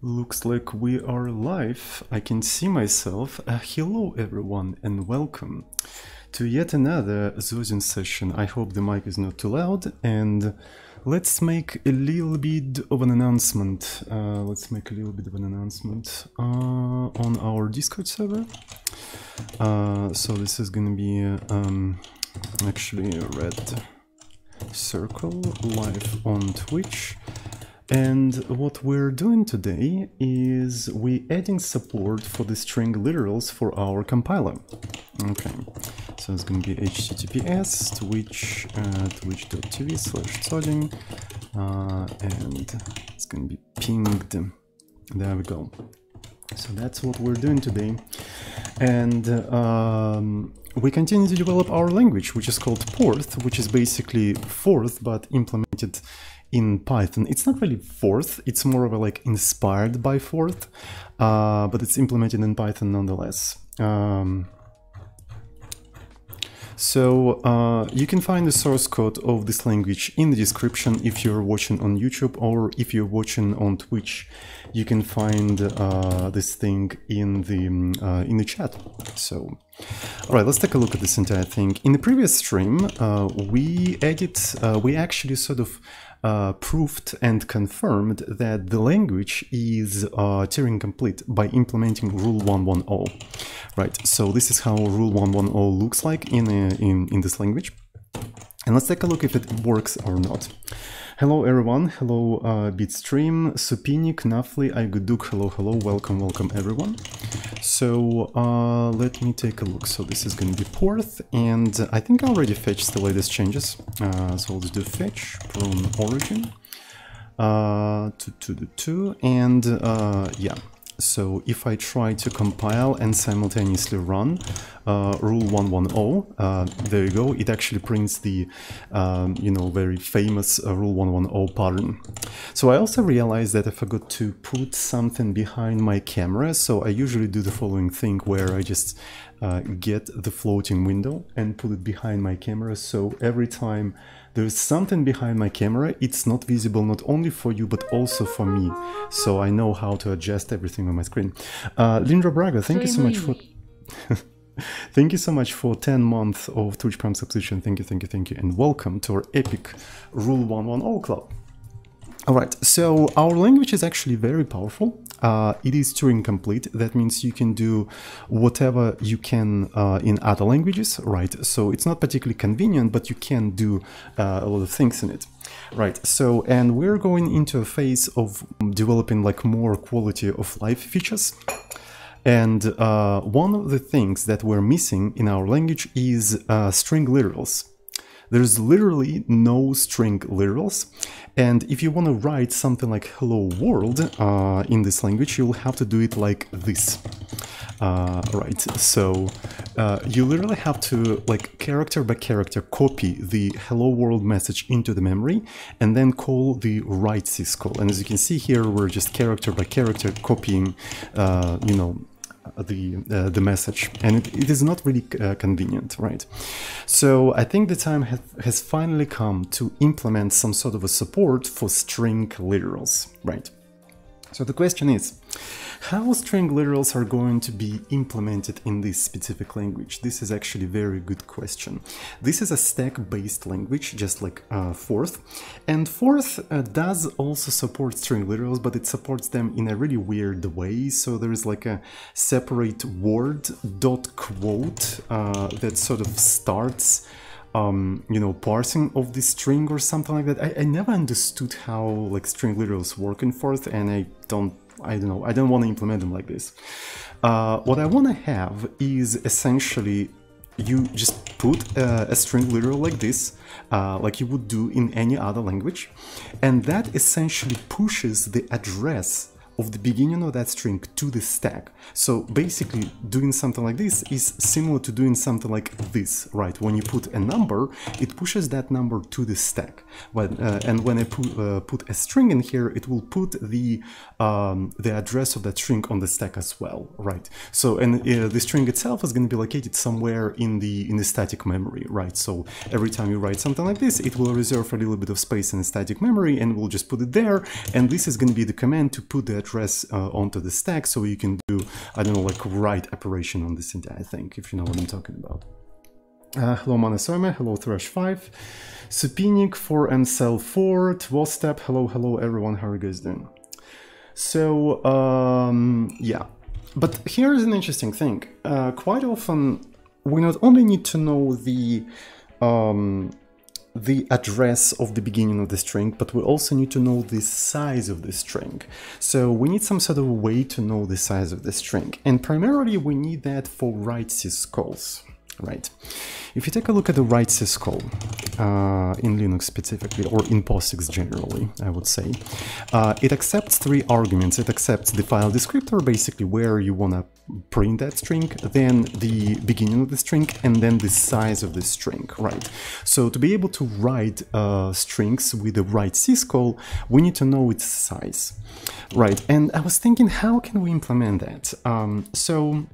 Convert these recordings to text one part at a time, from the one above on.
Looks like we are live. I can see myself. Uh, hello, everyone, and welcome to yet another Zozin session. I hope the mic is not too loud, and let's make a little bit of an announcement. Uh, let's make a little bit of an announcement uh, on our Discord server. Uh, so this is gonna be um, actually a red circle live on Twitch. And what we're doing today is we adding support for the string literals for our compiler. Okay, so it's going to be https twitch uh, twitch.tv slash tsoding, uh, and it's going to be pinged. There we go. So that's what we're doing today. And um, we continue to develop our language, which is called Porth, which is basically Forth, but implemented in Python. It's not really Forth, it's more of a like inspired by Forth, uh, but it's implemented in Python nonetheless. Um, so uh, you can find the source code of this language in the description if you're watching on YouTube or if you're watching on Twitch, you can find uh, this thing in the uh, in the chat. So, all right, let's take a look at this entire thing. In the previous stream, uh, we edit, uh, we actually sort of uh, proved and confirmed that the language is uh, Turing complete by implementing Rule 110. Right, so this is how Rule 110 looks like in, a, in, in this language. And let's take a look if it works or not. Hello everyone, hello uh, Bitstream, Supini, Knafli, Iguduk, hello, hello, welcome, welcome everyone. So uh, let me take a look. So this is going to be Porth, and I think I already fetched the latest changes. Uh, so let's do fetch from origin uh, to, to the two, and uh, yeah, so if I try to compile and simultaneously run uh, rule 110, uh, there you go, it actually prints the, um, you know, very famous uh, rule 110 pattern. So I also realized that I forgot to put something behind my camera, so I usually do the following thing where I just uh, get the floating window and put it behind my camera, so every time there's something behind my camera, it's not visible not only for you but also for me. So I know how to adjust everything on my screen. Uh, Lindra Braga, thank you so much for... thank you so much for 10 months of Twitch Prime subscription. Thank you, thank you, thank you. And welcome to our epic Rule 110 club. Alright, so our language is actually very powerful. Uh, it is Turing complete. That means you can do whatever you can uh, in other languages, right? So it's not particularly convenient, but you can do uh, a lot of things in it. Right, so, and we're going into a phase of developing like more quality of life features. And uh, one of the things that we're missing in our language is uh, string literals. There's literally no string literals. And if you want to write something like hello world uh, in this language, you'll have to do it like this. Uh, right, so uh, you literally have to like character by character copy the hello world message into the memory and then call the write syscall. And as you can see here, we're just character by character copying, uh, you know, the uh, the message. And it, it is not really uh, convenient right? So i think the time has, has finally come to implement some sort of a support for string literals right so the question is how string literals are going to be implemented in this specific language? This is actually a very good question. This is a stack-based language, just like uh, Forth. And Forth uh, does also support string literals, but it supports them in a really weird way. So there is like a separate word dot quote uh, that sort of starts um, you know, parsing of the string or something like that. I, I never understood how like string literals work in Forth, and I don't I don't know, I don't want to implement them like this. Uh, what I want to have is essentially you just put a, a string literal like this, uh, like you would do in any other language, and that essentially pushes the address of the beginning of that string to the stack. So basically doing something like this is similar to doing something like this, right? When you put a number, it pushes that number to the stack. When, uh, and when I put, uh, put a string in here, it will put the, um, the address of that string on the stack as well, right? So, and uh, the string itself is going to be located somewhere in the, in the static memory, right? So every time you write something like this, it will reserve a little bit of space in the static memory and we'll just put it there. And this is going to be the command to put the address uh, onto the stack so you can do, I don't know, like right operation on this entire thing, if you know what I'm talking about. Uh, hello Manasome, hello Thresh5, Supinic 4 and Cell 4, Twostep, hello, hello everyone, how are you guys doing? So, um, yeah. But here's an interesting thing. Uh, quite often, we not only need to know the um, the address of the beginning of the string, but we also need to know the size of the string. So we need some sort of way to know the size of the string. And primarily we need that for write syscalls right? If you take a look at the write syscall uh, in Linux specifically, or in POSIX generally, I would say, uh, it accepts three arguments. It accepts the file descriptor, basically where you want to print that string, then the beginning of the string, and then the size of the string, right? So to be able to write uh, strings with the write syscall, we need to know its size, right? And I was thinking, how can we implement that? Um, so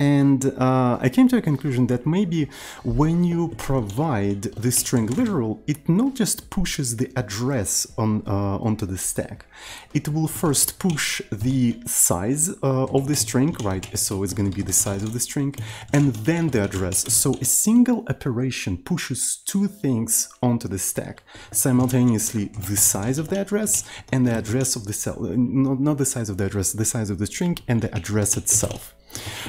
and uh, I came to a conclusion that maybe when you provide the string literal, it not just pushes the address on uh, onto the stack. It will first push the size uh, of the string, right? So it's going to be the size of the string, and then the address. So a single operation pushes two things onto the stack simultaneously: the size of the address and the address of the cell. Not, not the size of the address, the size of the string and the address itself.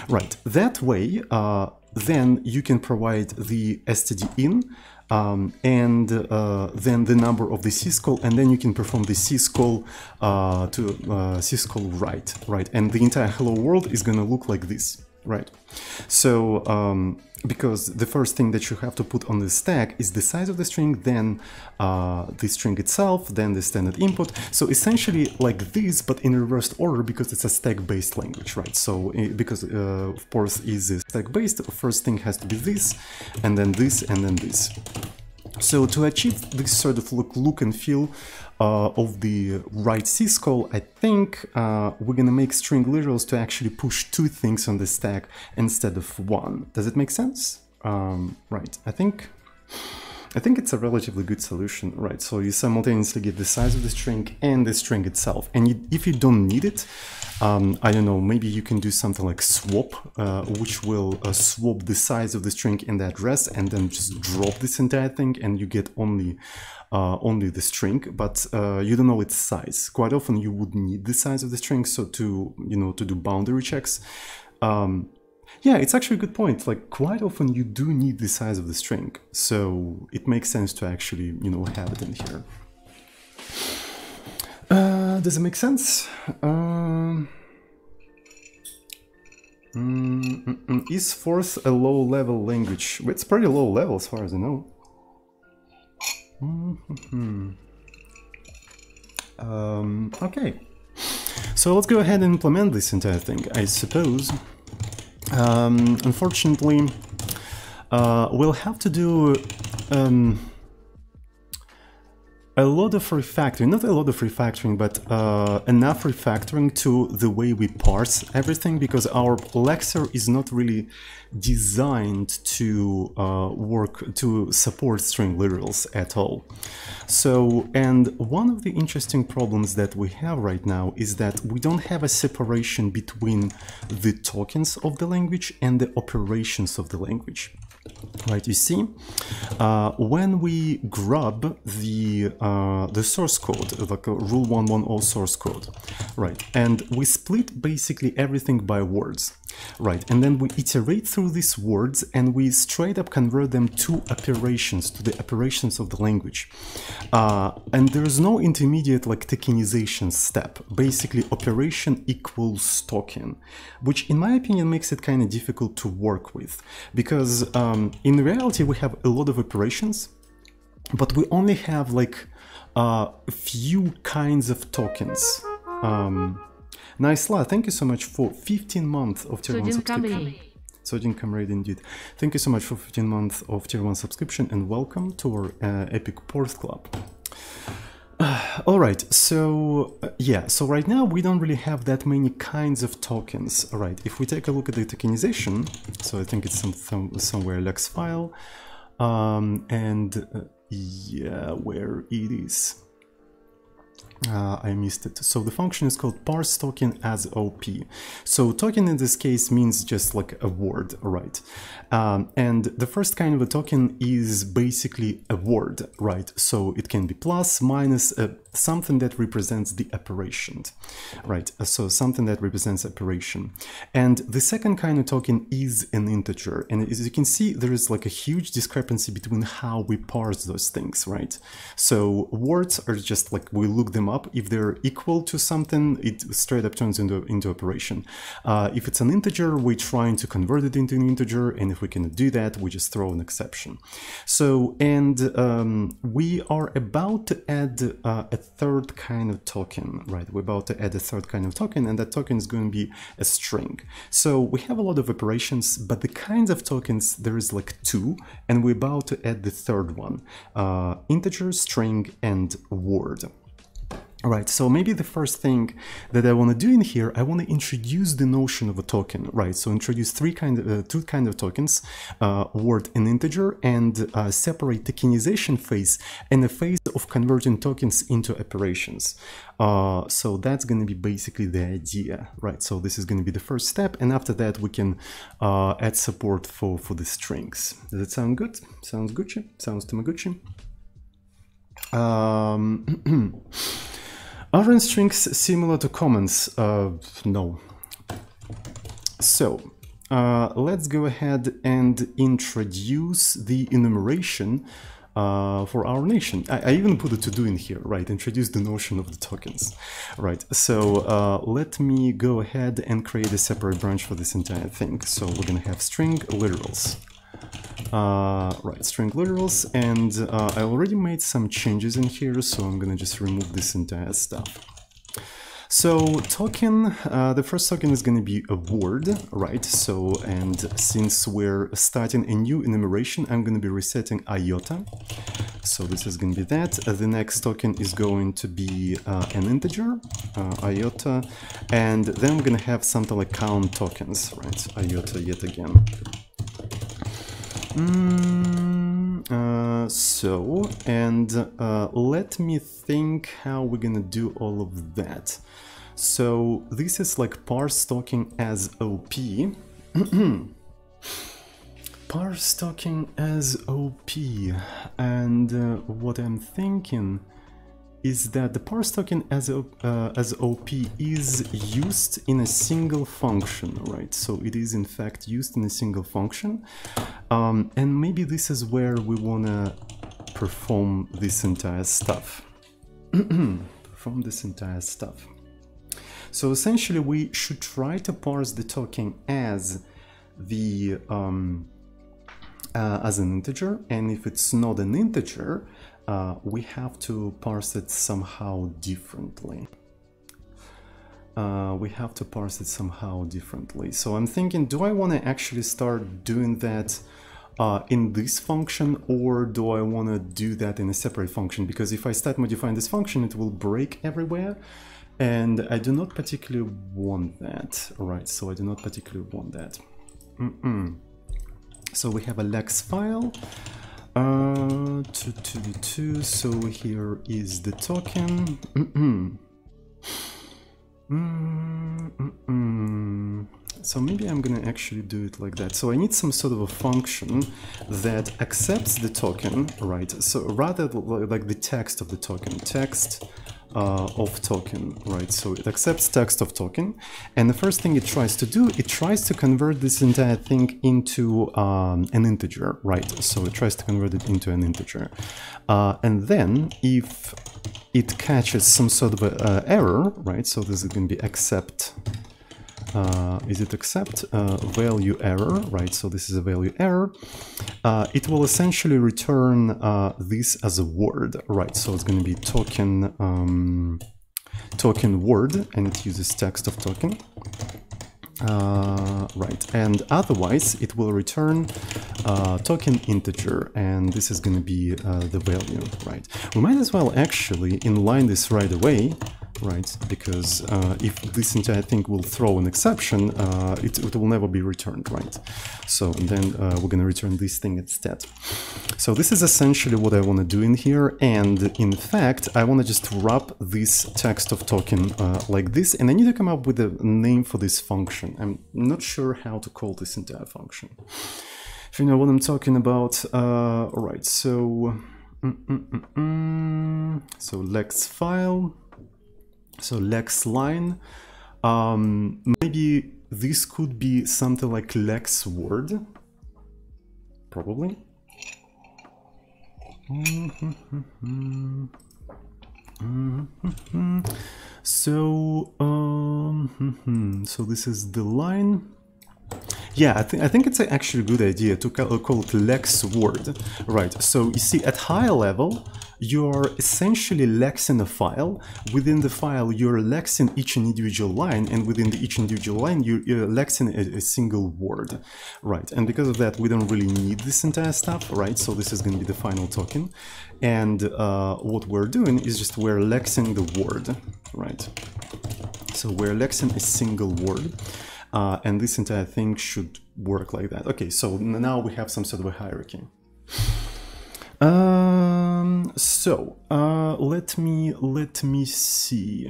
Right, that way, uh, then you can provide the std in um, and uh, then the number of the syscall, and then you can perform the syscall uh, to uh, syscall write, right? And the entire hello world is gonna look like this, right? So um, because the first thing that you have to put on the stack is the size of the string, then uh, the string itself, then the standard input. So essentially like this, but in reversed order because it's a stack-based language, right? So eh, because uh, of course is stack-based, first thing has to be this, and then this, and then this. So to achieve this sort of look, look and feel uh, of the write syscall, I think uh, we're gonna make string literals to actually push two things on the stack instead of one. Does it make sense? Um, right, I think I think it's a relatively good solution, right? So you simultaneously get the size of the string and the string itself. And you, if you don't need it, um, I don't know, maybe you can do something like swap, uh, which will uh, swap the size of the string and the address and then just drop this entire thing and you get only uh, only the string, but uh, you don't know its size. Quite often you would need the size of the string so to, you know, to do boundary checks. Um, yeah, it's actually a good point. Like quite often you do need the size of the string, so it makes sense to actually, you know, have it in here. Uh, does it make sense? Um, mm, mm, mm. Is Forth a low-level language? It's pretty low level as far as I know. Mm -hmm. um, okay, so let's go ahead and implement this entire thing, I suppose. Um, unfortunately, uh, we'll have to do um, a lot of refactoring, not a lot of refactoring, but uh, enough refactoring to the way we parse everything because our Lexer is not really designed to uh, work, to support string literals at all. So, and one of the interesting problems that we have right now is that we don't have a separation between the tokens of the language and the operations of the language. Right, you see, uh, when we grab the uh, the source code, like rule 110 source code, right, and we split basically everything by words, right, and then we iterate through these words and we straight up convert them to operations, to the operations of the language. Uh, and there's no intermediate like tokenization step, basically operation equals token, which in my opinion makes it kind of difficult to work with, because um, in reality we have a lot of operations, but we only have like a few kinds of tokens. Um, nice lot, thank you so much for 15 months of tier 1 subscription. Sojin Comrade indeed. Thank you so much for 15 months of tier 1 subscription and welcome to our uh, Epic Porth Club. All right, so uh, yeah, so right now we don't really have that many kinds of tokens. All right, if we take a look at the tokenization, so I think it's some, some somewhere lex file, um, and uh, yeah, where it is. Uh, I missed it. So the function is called parse token as OP. So token in this case means just like a word, right? Um, and the first kind of a token is basically a word, right? So it can be plus, minus, uh, something that represents the operation, right? So something that represents operation. And the second kind of token is an integer. And as you can see, there is like a huge discrepancy between how we parse those things, right? So words are just like we look them up. If they're equal to something, it straight up turns into, into operation. Uh, if it's an integer, we're trying to convert it into an integer. And if we cannot do that, we just throw an exception. So, and um, we are about to add uh, a third kind of token, right? We're about to add a third kind of token, and that token is going to be a string. So we have a lot of operations, but the kinds of tokens, there is like two, and we're about to add the third one, uh, integer, string, and word. Right, so maybe the first thing that I want to do in here, I want to introduce the notion of a token, right? So introduce three kind of, uh, two kind of tokens, uh, word and integer, and uh, separate tokenization phase and the phase of converting tokens into operations. Uh, so that's going to be basically the idea, right? So this is going to be the first step, and after that we can uh, add support for for the strings. Does that sound good? Sounds Gucci? Sounds Tamaguchi? Um, Are strings similar to comments? Uh, no. So, uh, let's go ahead and introduce the enumeration uh, for our nation. I, I, even put a to-do in here, right? Introduce the notion of the tokens, right? So uh, let me go ahead and create a separate branch for this entire thing. So we're gonna have string literals. Uh, right, string literals, and uh, I already made some changes in here, so I'm gonna just remove this entire stuff. So token, uh, the first token is going to be a word, right? So, and since we're starting a new enumeration, I'm going to be resetting iota. So this is going to be that. The next token is going to be uh, an integer, uh, iota, and then we're going to have something like count tokens, right? Iota yet again. Mm, uh, so, and uh, let me think how we're gonna do all of that. So this is like parse token as OP. parse token as OP. And uh, what I'm thinking is that the parse token as, uh, as OP is used in a single function, right? So it is in fact used in a single function. Um, and maybe this is where we want to perform this entire stuff. perform this entire stuff. So essentially we should try to parse the token as the um, uh, as an integer and if it's not an integer uh, we have to parse it somehow differently. Uh, we have to parse it somehow differently. So I'm thinking, do I want to actually start doing that uh, in this function or do I want to do that in a separate function? Because if I start modifying this function, it will break everywhere. And I do not particularly want that. Right, so I do not particularly want that. Mm -mm. So we have a lex file. Uh. So here is the token. Mm -mm. So maybe I'm gonna actually do it like that. So I need some sort of a function that accepts the token, right? So rather like the text of the token, text uh, of token, right? So it accepts text of token. And the first thing it tries to do, it tries to convert this entire thing into um, an integer, right? So it tries to convert it into an integer. Uh, and then if it catches some sort of a, uh, error, right? So this is going to be accept uh, is it accept uh, value error, right? So this is a value error. Uh, it will essentially return uh, this as a word, right? So it's going to be token um, token word, and it uses text of token. Uh, right, and otherwise it will return uh, token integer, and this is going to be uh, the value, right? We might as well actually inline this right away right? Because uh, if this entire thing will throw an exception, uh, it, it, will never be returned, right? So then uh, we're gonna return this thing instead. So this is essentially what I wanna do in here. And in fact, I wanna just wrap this text of token uh, like this. And I need to come up with a name for this function. I'm not sure how to call this entire function. If you know what I'm talking about, uh, all right, so Mm -mm -mm so lex file, so lex line. Um, maybe this could be something like lex word, probably. Mm-hmm. Mm-hmm. Mm-hmm. So, um, hmm, hmm. so this is the line. Yeah, I, th I think it's actually a good idea to call it lex word. Right, so you see at higher level, you're essentially lexing a file. Within the file, you're lexing each individual line, and within each individual line, you're, you're lexing a, a, single word. Right, and because of that, we don't really need this entire stuff, right? So this is going to be the final token. And uh, what we're doing is just we're lexing the word, right? So we're lexing a single word. Uh, and this entire thing should work like that. Okay, so now we have some sort of a hierarchy. Um, so uh, let me let me see.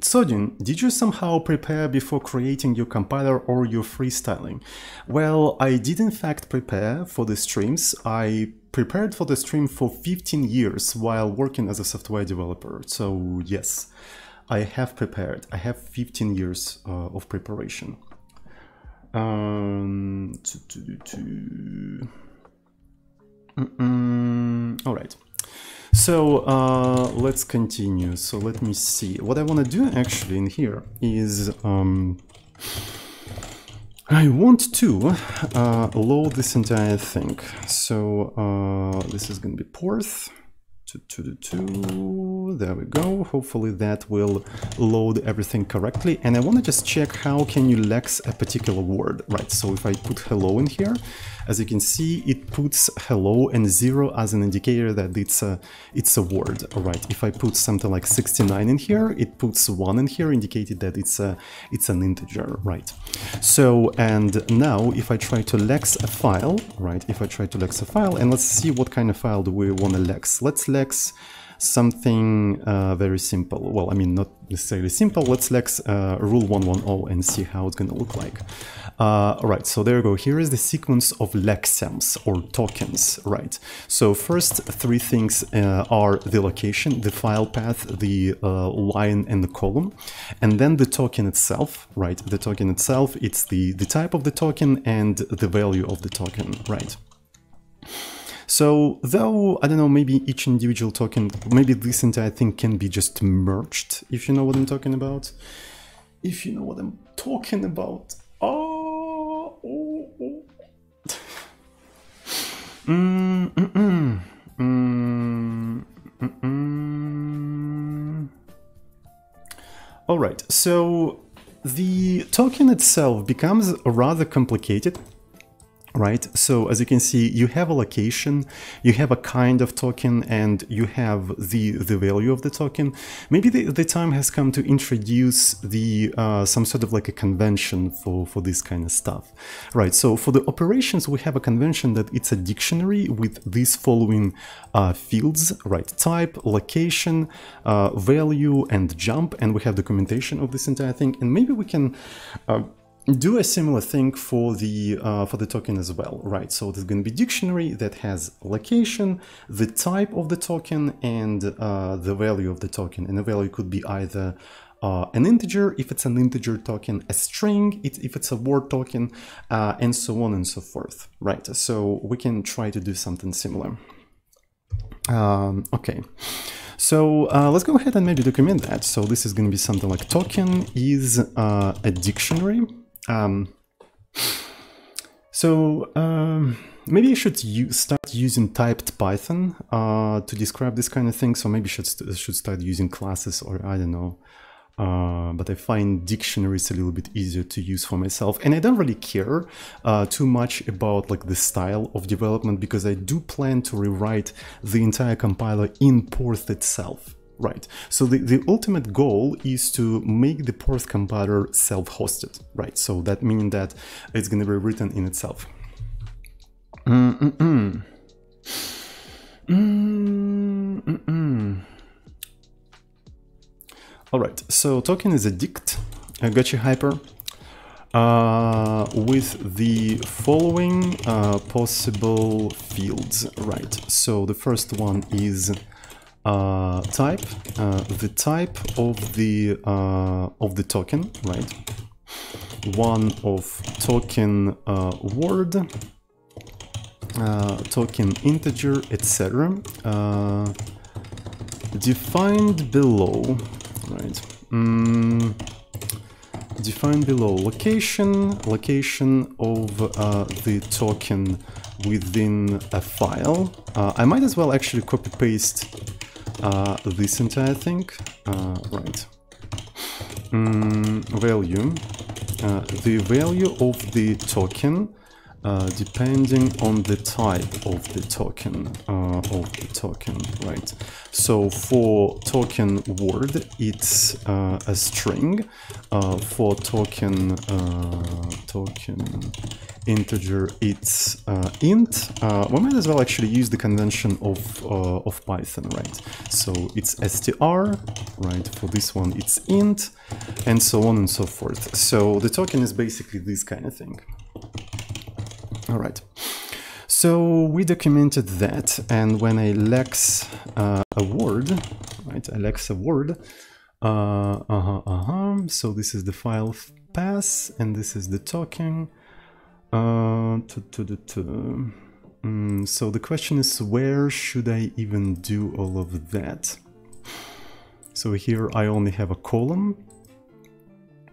Tsoding, did you somehow prepare before creating your compiler or your freestyling? Well, I did in fact prepare for the streams. I prepared for the stream for 15 years while working as a software developer. So yes, I have prepared. I have 15 years uh, of preparation. Um, all right. So uh, let's continue. So let me see. What I want to do actually in here is um, I want to uh, load this entire thing. So uh, this is going to be Porth there we go. Hopefully that will load everything correctly. And I want to just check how can you lex a particular word, right? So if I put hello in here, as you can see, it puts hello and zero as an indicator that it's a, it's a word, all right? If I put something like 69 in here, it puts one in here, indicated that it's a, it's an integer, right? So, and now if I try to lex a file, right? If I try to lex a file, and let's see what kind of file do we want to lex. Let's lex something uh, very simple. Well, I mean, not necessarily simple. Let's lex uh, rule 110 and see how it's going to look like. Uh, all right, so there you go. Here is the sequence of lexems or tokens, right? So first three things uh, are the location, the file path, the uh, line and the column, and then the token itself, right? The token itself, it's the, the type of the token and the value of the token, right? So though, I don't know, maybe each individual token, maybe this entire thing can be just merged, if you know what I'm talking about. If you know what I'm talking about. Oh, oh, oh. mm, mm, mm. Mm, mm, mm. All right, so the token itself becomes rather complicated right? So as you can see, you have a location, you have a kind of token, and you have the, the value of the token. Maybe the, the time has come to introduce the uh, some sort of like a convention for, for this kind of stuff, right? So for the operations, we have a convention that it's a dictionary with these following uh, fields, right? Type, location, uh, value, and jump, and we have documentation of this entire thing. And maybe we can uh, do a similar thing for the uh, for the token as well, right? So there's going to be dictionary that has location, the type of the token, and uh, the value of the token. And the value could be either uh, an integer if it's an integer token, a string if it's a word token, uh, and so on and so forth, right? So we can try to do something similar. Um, okay. So uh, let's go ahead and maybe document that. So this is going to be something like token is uh, a dictionary um, so um, maybe I should start using typed Python uh, to describe this kind of thing. So maybe I should, should start using classes or I don't know. Uh, but I find dictionaries a little bit easier to use for myself. And I don't really care uh, too much about like the style of development because I do plan to rewrite the entire compiler in Porth itself right? So the, the ultimate goal is to make the Porth compiler self-hosted, right? So that means that it's going to be written in itself. Mm -mm -mm. All right, so token is a dict, a gotcha hyper, uh, with the following uh, possible fields, right? So the first one is uh, type, uh, the type of the uh, of the token, right? One of token uh, word, token integer, etc. defined below, right? Mm, define below location, location of uh, the token within a file. Uh, I might as well actually copy paste uh, this entire thing. Uh, right. Mm, value. Uh, the value of the token uh, depending on the type of the token uh, of the token right? So for token word it's uh, a string. Uh, for token uh, token integer it's int. We might as well actually use the convention of of python right? So it's str right? For this one it's int and so on and so forth. So the token is basically this kind of thing all right. So we documented that, and when I lex uh, a word, right, I lex a word, uh, uh-huh, uh-huh, so this is the file pass, and this is the token. Uh, mm, so the question is, where should I even do all of that? So here I only have a column.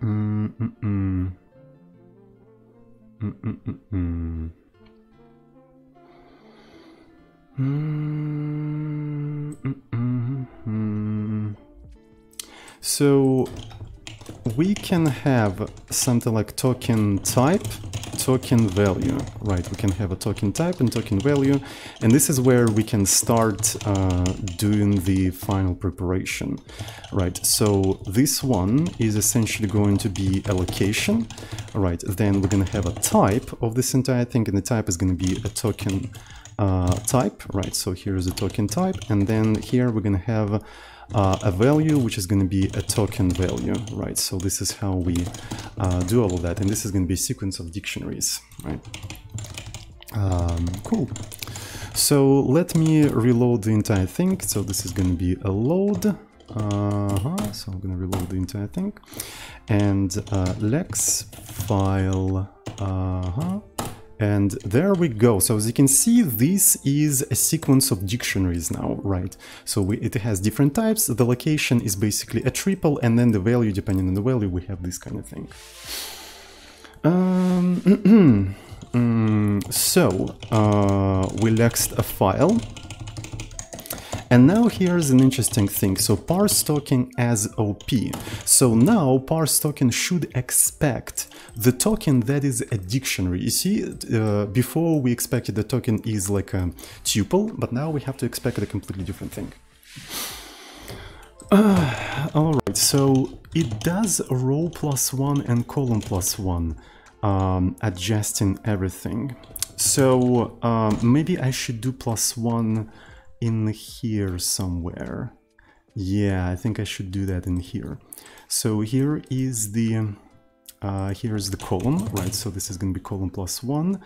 Mm -mm, mm. Mm -mm so we can have something like token type, token value, right? We can have a token type and token value, and this is where we can start uh, doing the final preparation, right? So this one is essentially going to be allocation, right? Then we're going to have a type of this entire thing, and the type is going to be a token uh, type, right? So here's a token type, and then here we're going to have uh, a value which is going to be a token value, right? So this is how we uh, do all of that, and this is going to be a sequence of dictionaries, right? Um, cool. So let me reload the entire thing. So this is going to be a load. Uh -huh. So I'm going to reload the entire thing. And uh, lex file. Uh -huh. And there we go. So as you can see, this is a sequence of dictionaries now, right? So we, it has different types. The location is basically a triple, and then the value, depending on the value, we have this kind of thing. Um, so uh, we lex a file and now here's an interesting thing. So parse token as OP. So now parse token should expect the token that is a dictionary. You see, uh, before we expected the token is like a tuple, but now we have to expect a completely different thing. Uh, Alright, so it does row plus one and column plus one, um, adjusting everything. So um, maybe I should do plus one in here somewhere. Yeah, I think I should do that in here. So here is the uh, here's the column, right? So this is going to be column plus one.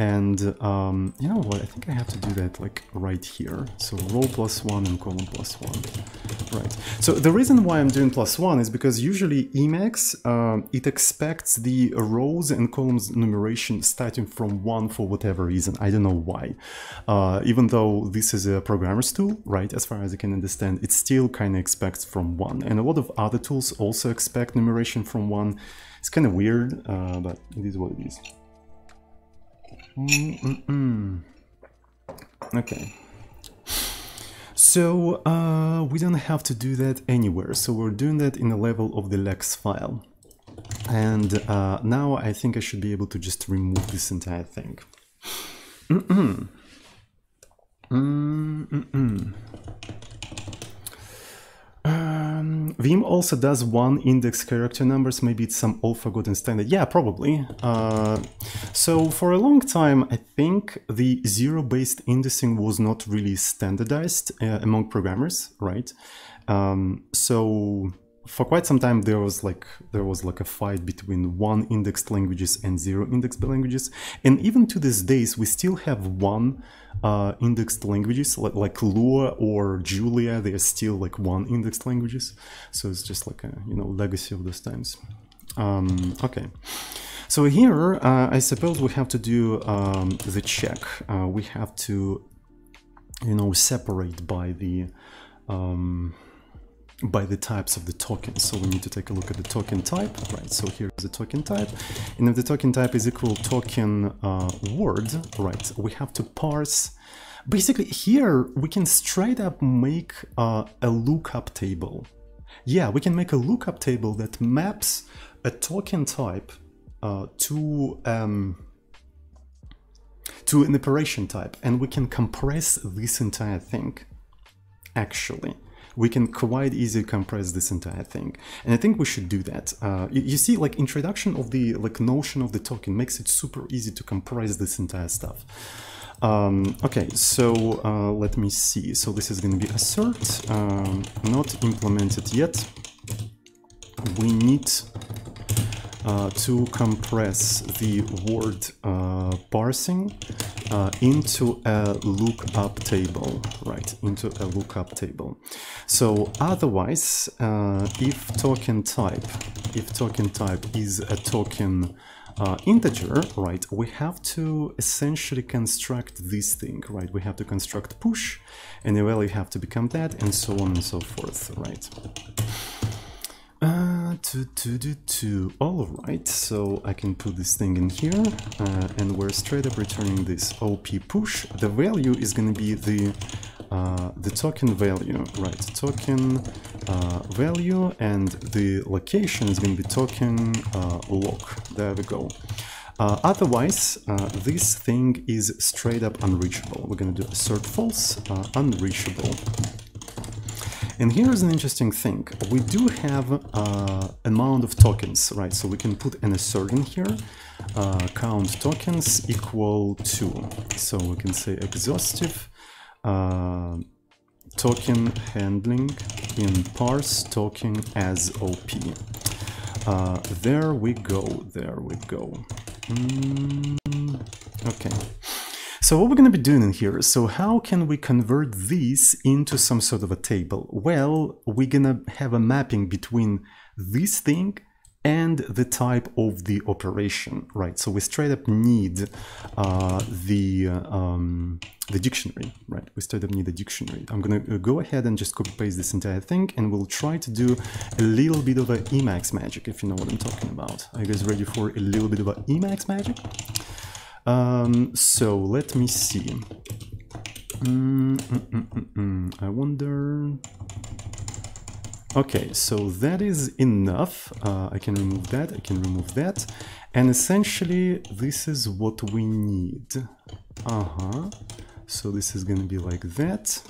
And um, you know what, I think I have to do that like right here. So row plus one and column plus one, right? So the reason why I'm doing plus one is because usually Emacs, uh, it expects the rows and columns numeration starting from one for whatever reason. I don't know why. Uh, even though this is a programmer's tool, right? As far as I can understand, it still kind of expects from one. And a lot of other tools also expect numeration from one. It's kind of weird, uh, but it is what it is. Mm -mm. Okay. So uh, we don't have to do that anywhere. So we're doing that in the level of the lex file. And uh, now I think I should be able to just remove this entire thing. Vim also does one index character numbers. Maybe it's some old forgotten standard. Yeah, probably. Uh, so for a long time, I think the zero-based indexing was not really standardized uh, among programmers, right? Um, so for quite some time there was like there was like a fight between one indexed languages and zero indexed languages and even to these days we still have one uh, indexed languages like, like Lua or Julia they're still like one indexed languages. So it's just like a you know legacy of those times. Um, okay. So here uh, I suppose we have to do um, the check. Uh, we have to you know separate by the um, by the types of the token. So we need to take a look at the token type, right? So here's the token type. And if the token type is equal token uh, word, right, we have to parse. Basically here we can straight up make uh, a lookup table. Yeah, we can make a lookup table that maps a token type uh, to um, to an operation type and we can compress this entire thing actually we can quite easily compress this entire thing. And I think we should do that. Uh, you, you, see, like introduction of the like notion of the token makes it super easy to compress this entire stuff. Um, okay, so uh, let me see. So this is going to be assert, um, not implemented yet. We need uh, to compress the word uh, parsing uh, into a lookup table, right? Into a lookup table. So otherwise, uh, if token type, if token type is a token uh, integer, right, we have to essentially construct this thing, right? We have to construct push, and the value have to become that, and so on and so forth, right? Uh, two, two, two, two. All right, so I can put this thing in here, uh, and we're straight up returning this OP push. The value is going to be the uh, the token value, right? Token uh, value, and the location is going to be token uh, lock. There we go. Uh, otherwise, uh, this thing is straight up unreachable. We're going to do assert false, uh, unreachable. And here's an interesting thing. We do have uh, amount of tokens, right? So we can put an assert in here. Uh, count tokens equal to. So we can say exhaustive uh, token handling in parse token as OP. Uh, there we go, there we go. Mm, okay. So what we're going to be doing in here, so how can we convert these into some sort of a table? Well, we're going to have a mapping between this thing and the type of the operation, right? So we straight up need uh, the um, the dictionary, right? We straight up need the dictionary. I'm gonna uh, go ahead and just copy paste this entire thing, and we'll try to do a little bit of a Emacs magic, if you know what I'm talking about. Are you guys ready for a little bit of a Emacs magic? Um, so let me see. Mm, mm, mm, I wonder. Okay, so that is enough. Uh, I can remove that, I can remove that. And essentially, this is what we need. Uh-huh. So this is gonna be like that.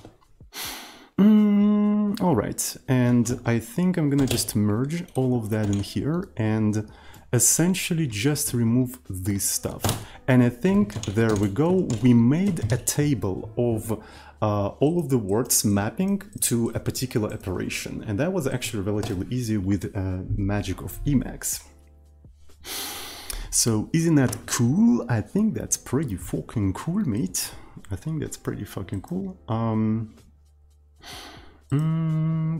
Mm, all right, and I think I'm gonna just merge all of that in here and essentially just remove this stuff. And I think there we go, we made a table of uh, all of the words mapping to a particular operation. And that was actually relatively easy with uh, magic of Emacs. So isn't that cool? I think that's pretty fucking cool, mate. I think that's pretty fucking cool. Um, Mm,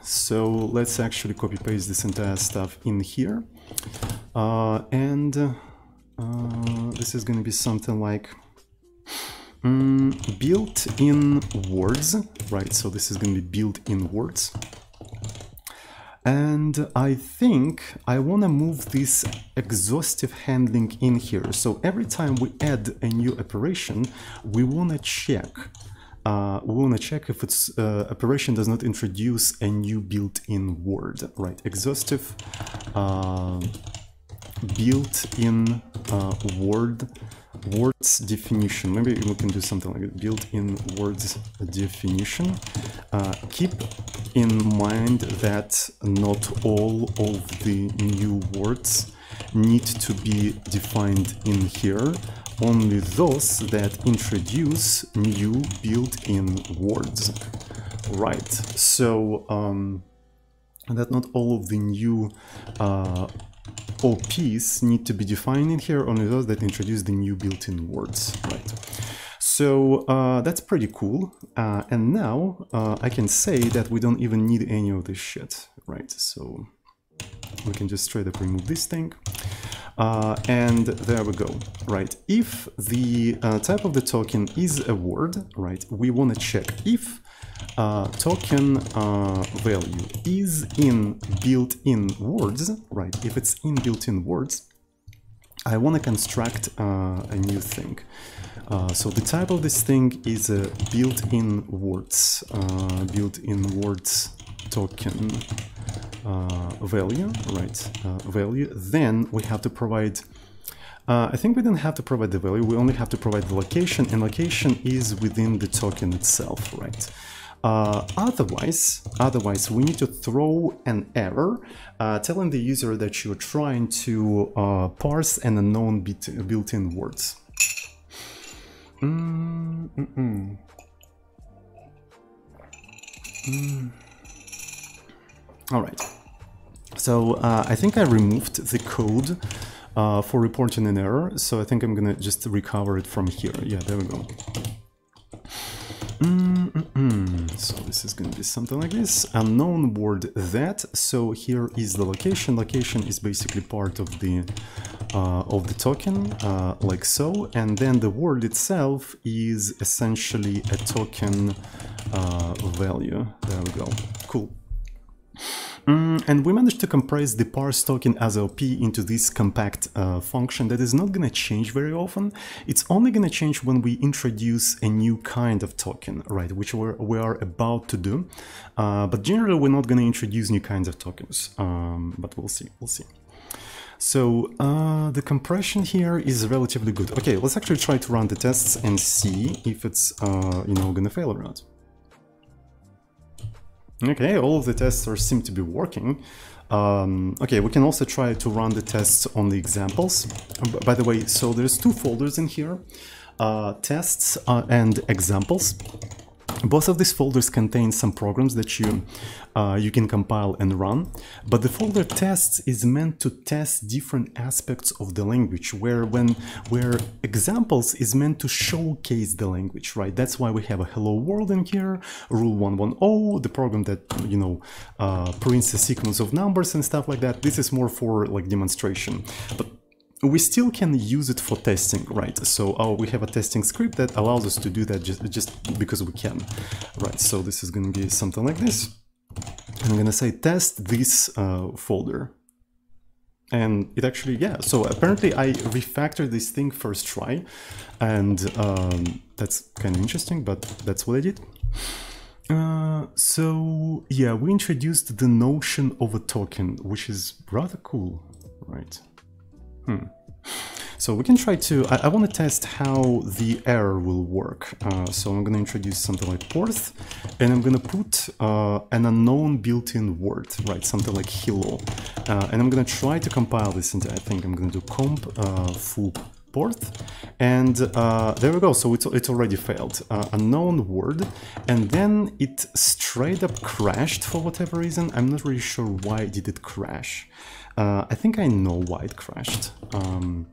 so let's actually copy paste this entire stuff in here. Uh, and uh, this is going to be something like mm, built in words, right? So this is going to be built in words. And I think I want to move this exhaustive handling in here. So every time we add a new operation, we want to check uh, we want to check if its uh, operation does not introduce a new built-in word, right? Exhaustive uh, built-in word words definition. Maybe we can do something like built-in words definition. Keep in mind that not all of the new words need to be defined in here, only those that introduce new built-in words. Right, so um, that not all of the new uh, OPs need to be defined in here, only those that introduce the new built-in words, right? So uh, that's pretty cool. Uh, and now uh, I can say that we don't even need any of this shit, right? So we can just straight up remove this thing. Uh, and there we go, right? If the uh, type of the token is a word, right, we want to check if uh, token uh, value is in built-in words, right? If it's in built-in words, I want to construct uh, a new thing. Uh, so the type of this thing is a built-in words, built-in words token uh, value, right? value. Then we have to provide uh, I think we don't have to provide the value, we only have to provide the location, and location is within the token itself, right? Uh, otherwise, otherwise, we need to throw an error uh, telling the user that you're trying to uh, parse an unknown built-in words. Mm -mm mm. All right. So uh, I think I removed the code uh, for reporting an error. So I think I'm gonna just recover it from here. Yeah, there we go. Mm. So this is to be something like this. Unknown word that. So here is the location. Location is basically part of the uh, of the token, uh, like so. And then the word itself is essentially a token uh, value. There we go. Cool. Mm, and we managed to compress the parse token as OP into this compact uh, function that is not going to change very often. It's only going to change when we introduce a new kind of token, right, which we're, we are about to do. Uh, but generally, we're not going to introduce new kinds of tokens, um, but we'll see, we'll see. So uh, the compression here is relatively good. Okay, let's actually try to run the tests and see if it's, uh, you know, gonna fail or not. Okay, all of the tests are, seem to be working. Um, okay, we can also try to run the tests on the examples. By the way, so there's two folders in here, uh, tests uh, and examples. Both of these folders contain some programs that you uh, you can compile and run, but the folder tests is meant to test different aspects of the language, where when where examples is meant to showcase the language, right? That's why we have a hello world in here, rule 110, the program that you know uh, prints a sequence of numbers and stuff like that. This is more for like demonstration, but we still can use it for testing, right? So oh, we have a testing script that allows us to do that just, just because we can, right? So this is going to be something like this. I'm going to say test this uh, folder. And it actually, yeah, so apparently I refactored this thing first try, and um, that's kind of interesting, but that's what I did. Uh, so yeah, we introduced the notion of a token, which is rather cool, right? Hmm. So we can try to, I, I want to test how the error will work. Uh, so I'm going to introduce something like porth, and I'm going to put uh, an unknown built-in word, right, something like hello. Uh, and I'm going to try to compile this into, I think I'm going to do comp uh, foo porth, and uh, there we go, so it's, it's already failed. Uh, unknown word, and then it straight up crashed for whatever reason. I'm not really sure why did it crash. Uh, I think I know why it crashed. Um,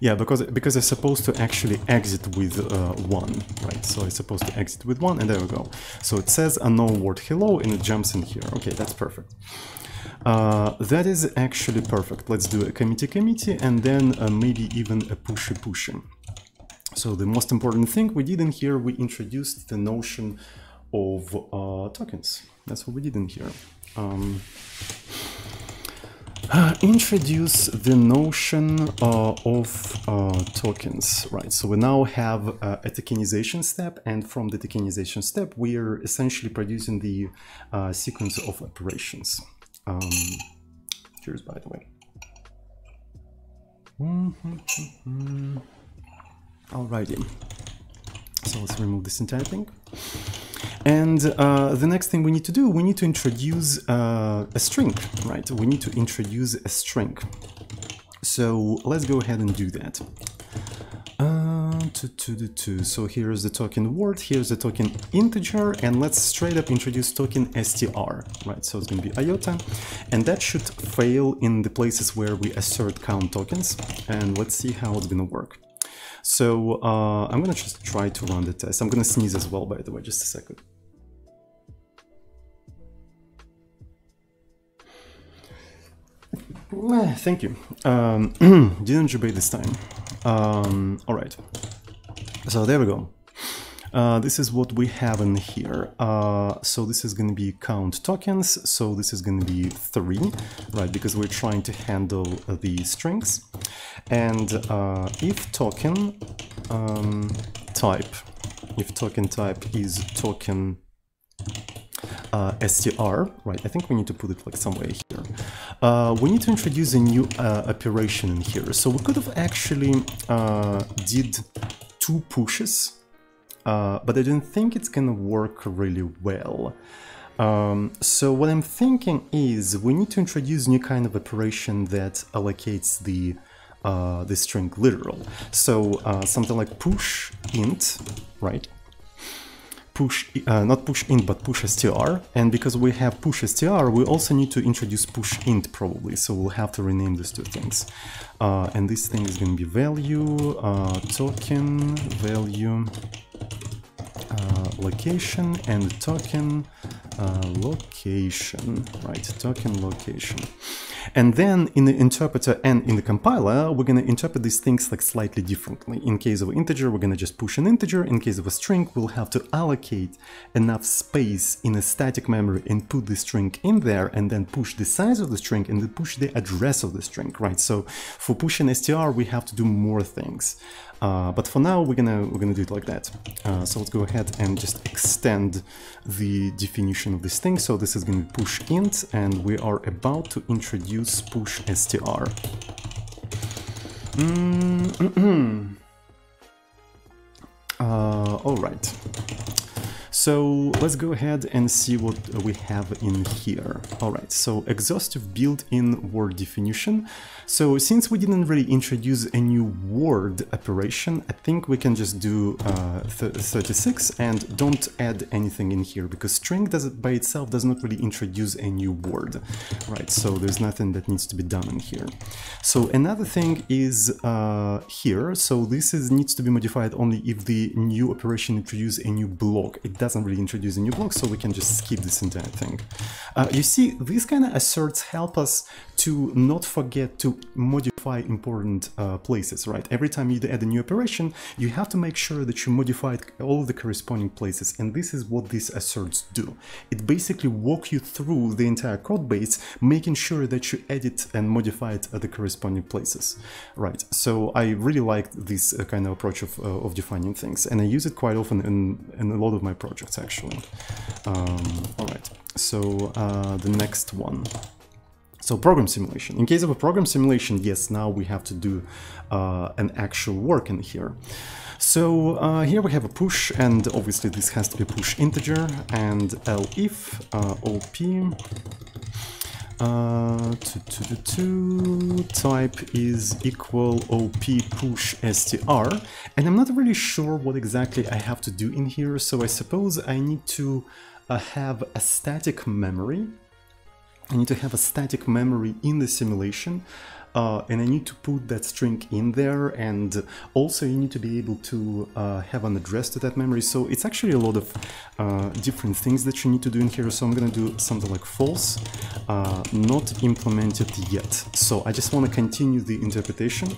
yeah, because because I'm supposed to actually exit with uh, one, right? So I'm supposed to exit with one, and there we go. So it says a unknown word hello, and it jumps in here. Okay, that's perfect. Uh, that is actually perfect. Let's do a committee committee, and then uh, maybe even a pushy pushy. So the most important thing we did in here, we introduced the notion of uh, tokens. That's what we did in here. Um, introduce the notion uh, of uh, tokens, right? So we now have uh, a tokenization step, and from the tokenization step, we are essentially producing the uh, sequence of operations. Um, cheers, by the way. Alrighty. So let's remove this entire thing. And uh, the next thing we need to do, we need to introduce uh, a string, right? We need to introduce a string. So let's go ahead and do that. Uh, So here's the token word, here's the token integer, and let's straight up introduce token str, right? So it's to be iota, and that should fail in the places where we assert count tokens, and let's see how it's going to work. So uh, I'm to just try to run the test. I'm to sneeze as well, by the way, just a second. Thank you. Um, didn't debate this time. Um, all right. So there we go. Uh, this is what we have in here. Uh, so this is going to be count tokens. So this is going to be three, right? Because we're trying to handle uh, the strings. And uh, if token um, type, if token type is token uh, str, right? I think we need to put it like somewhere here. Uh, we need to introduce a new uh, operation in here. So we could have actually uh, did two pushes, uh, but I don't think it's gonna work really well. Um, so what I'm thinking is we need to introduce new kind of operation that allocates the uh, the string literal. So uh, something like push int, right? push, uh, not push int, but push str. And because we have push str, we also need to introduce push int probably. So we'll have to rename these two things. Uh, and this thing is going to be value, uh, token, value, uh, location, and token, uh, location, right, token location. And then in the interpreter and in the compiler, we're going to interpret these things like slightly differently. In case of integer, we're going to just push an integer. In case of a string, we'll have to allocate enough space in a static memory and put the string in there and then push the size of the string and then push the address of the string, right? So for pushing str, we have to do more things. Uh, but for now, we're gonna we're gonna do it like that. Uh, so let's go ahead and just extend the definition of this thing. So this is gonna be push int, and we are about to introduce push str. Mm -hmm. uh, all right. So let's go ahead and see what we have in here. All right, so exhaustive built-in word definition. So since we didn't really introduce a new word operation, I think we can just do uh, 36 and don't add anything in here because string does it by itself does not really introduce a new word, right? So there's nothing that needs to be done in here. So another thing is uh, here. So this is needs to be modified only if the new operation introduces a new block. It doesn't really introduce a new block, so we can just skip this entire thing. Uh, you see, these kind of asserts help us to not forget to modify important uh, places, right? Every time you add a new operation, you have to make sure that you modified all the corresponding places, and this is what these asserts do. It basically walk you through the entire code base, making sure that you edit and modify it at the corresponding places, right? So I really like this uh, kind of approach of, uh, of defining things, and I use it quite often in, in a lot of my projects, actually. Um, all right, so uh, the next one. So program simulation. In case of a program simulation, yes, now we have to do uh, an actual work in here. So uh, here we have a push, and obviously this has to be push integer, and elif uh, op uh, two, two, two, type is equal op push str, and I'm not really sure what exactly I have to do in here, so I suppose I need to uh, have a static memory I need to have a static memory in the simulation uh, and I need to put that string in there and also you need to be able to uh, have an address to that memory. So it's actually a lot of uh, different things that you need to do in here. So I'm gonna do something like false uh, not implemented yet. So I just want to continue the interpretation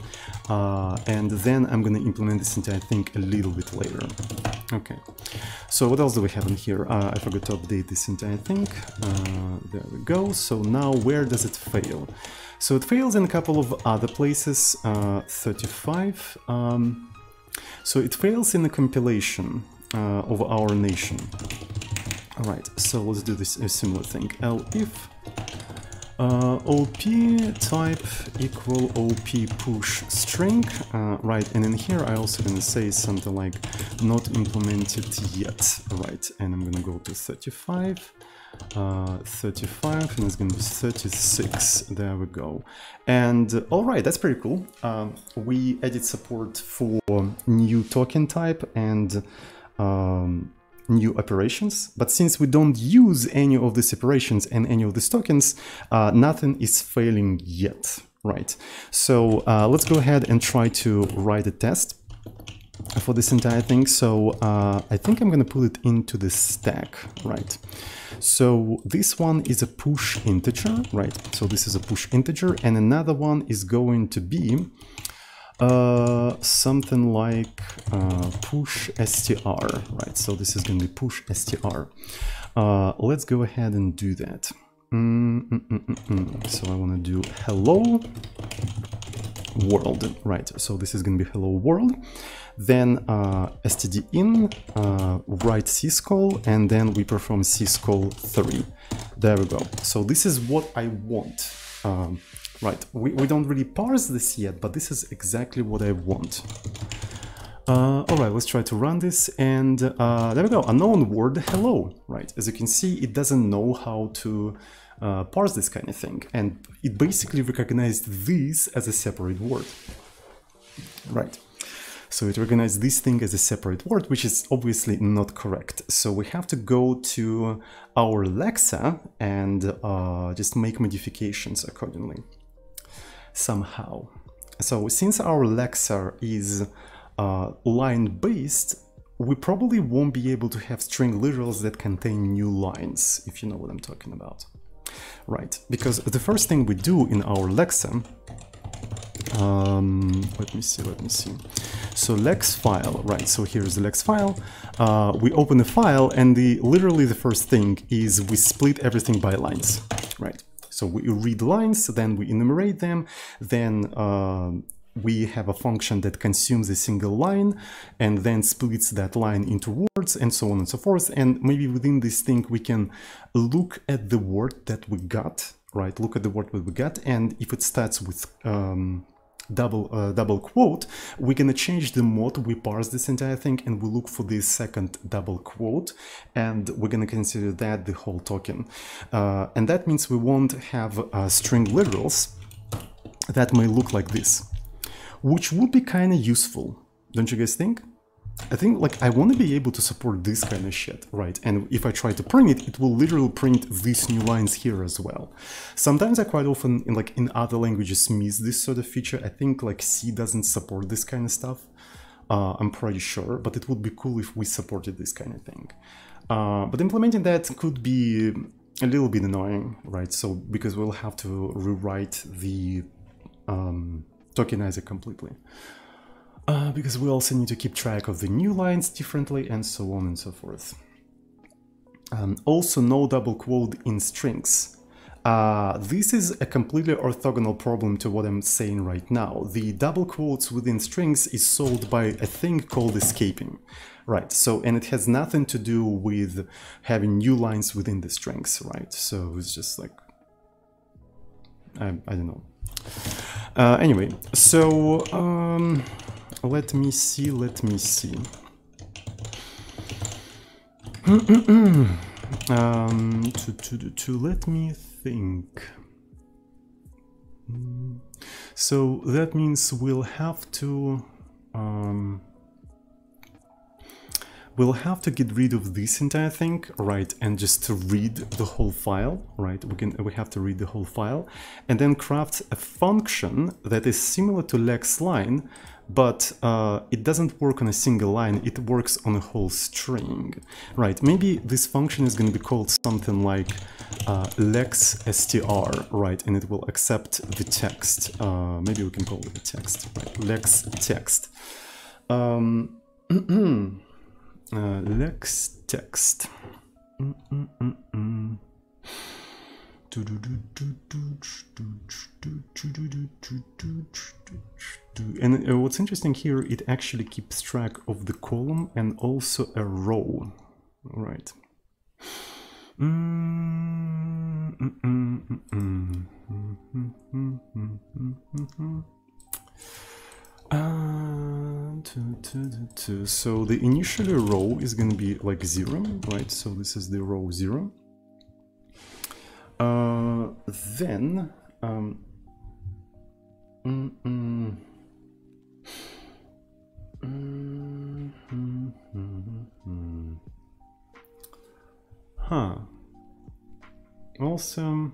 uh, and then I'm gonna implement this entire thing a little bit later. Okay. So what else do we have in here? Uh, I forgot to update this entire thing there we go. So now where does it fail so it fails in a couple of other places, uh, 35. Um, so it fails in the compilation uh, of our nation. Alright, so let's do this a similar thing. elif uh, op type equal op push string, uh, right, and in here I also gonna say something like not implemented yet, right, and I'm gonna go to 35, uh, 35 and it's gonna be 36 there we go. And uh, all right that's pretty cool. Um, we added support for new token type and um, new operations. But since we don't use any of these operations and any of these tokens uh, nothing is failing yet right? So uh, let's go ahead and try to write a test for this entire thing. So uh, I think I'm going to put it into the stack, right? So this one is a push integer, right? So this is a push integer and another one is going to be uh, something like uh, push str, right? So this is going to be push str. Uh, let's go ahead and do that. Mm -mm -mm so I want to do hello world, right? So this is going to be hello world. Then uh, stdin, uh, write syscall, and then we perform syscall 3. There we go. So this is what I want. Um, right, we, we don't really parse this yet, but this is exactly what I want. Uh, all right, let's try to run this, and uh, there we go, unknown word hello, right? As you can see, it doesn't know how to uh, parse this kind of thing, and it basically recognized this as a separate word, right? So it recognized this thing as a separate word, which is obviously not correct. So we have to go to our lexer and uh, just make modifications accordingly, somehow. So since our lexer is uh, line-based, we probably won't be able to have string literals that contain new lines, if you know what I'm talking about. Right, because the first thing we do in our lexer um, let me see, let me see. So lex file, right, so here's the lex file. Uh, we open the file and the literally the first thing is we split everything by lines, right? So we read lines, then we enumerate them, then uh, we have a function that consumes a single line and then splits that line into words and so on and so forth. And maybe within this thing, we can look at the word that we got, right? Look at the word that we got. And if it starts with um, double uh, double quote, we're gonna change the mode, we parse this entire thing and we look for the second double quote and we're gonna consider that the whole token. Uh, and that means we won't have uh, string literals that may look like this, which would be kind of useful, don't you guys think? I think like I want to be able to support this kind of shit, right? And if I try to print it, it will literally print these new lines here as well. Sometimes I quite often in like in other languages miss this sort of feature. I think like C doesn't support this kind of stuff. Uh, I'm pretty sure, but it would be cool if we supported this kind of thing. Uh, but implementing that could be a little bit annoying, right? So because we'll have to rewrite the um, tokenizer completely uh, because we also need to keep track of the new lines differently and so on and so forth. Um, also no double quote in strings. Uh, this is a completely orthogonal problem to what I'm saying right now. The double quotes within strings is solved by a thing called escaping. Right, so, and it has nothing to do with having new lines within the strings, right? So it's just like, I, I don't know. Uh, anyway, so, um, let me see, let me see. um, to, to, to let me think. So that means we'll have to um, we'll have to get rid of this entire thing, right, and just read the whole file, right, we can we have to read the whole file, and then craft a function that is similar to lex line, but uh, it doesn't work on a single line, it works on a whole string. Right, maybe this function is going to be called something like uh, lex str, right, and it will accept the text. Uh, maybe we can call it text, right, lex text. Um, uh, lex text. Mm -mm -mm and uh, what's interesting here, it actually keeps track of the column and also a row, right? So the initial row is going to be like zero, right? So this is the row zero. Uh, then um, mm -mm. Mm -hmm. Huh. Also,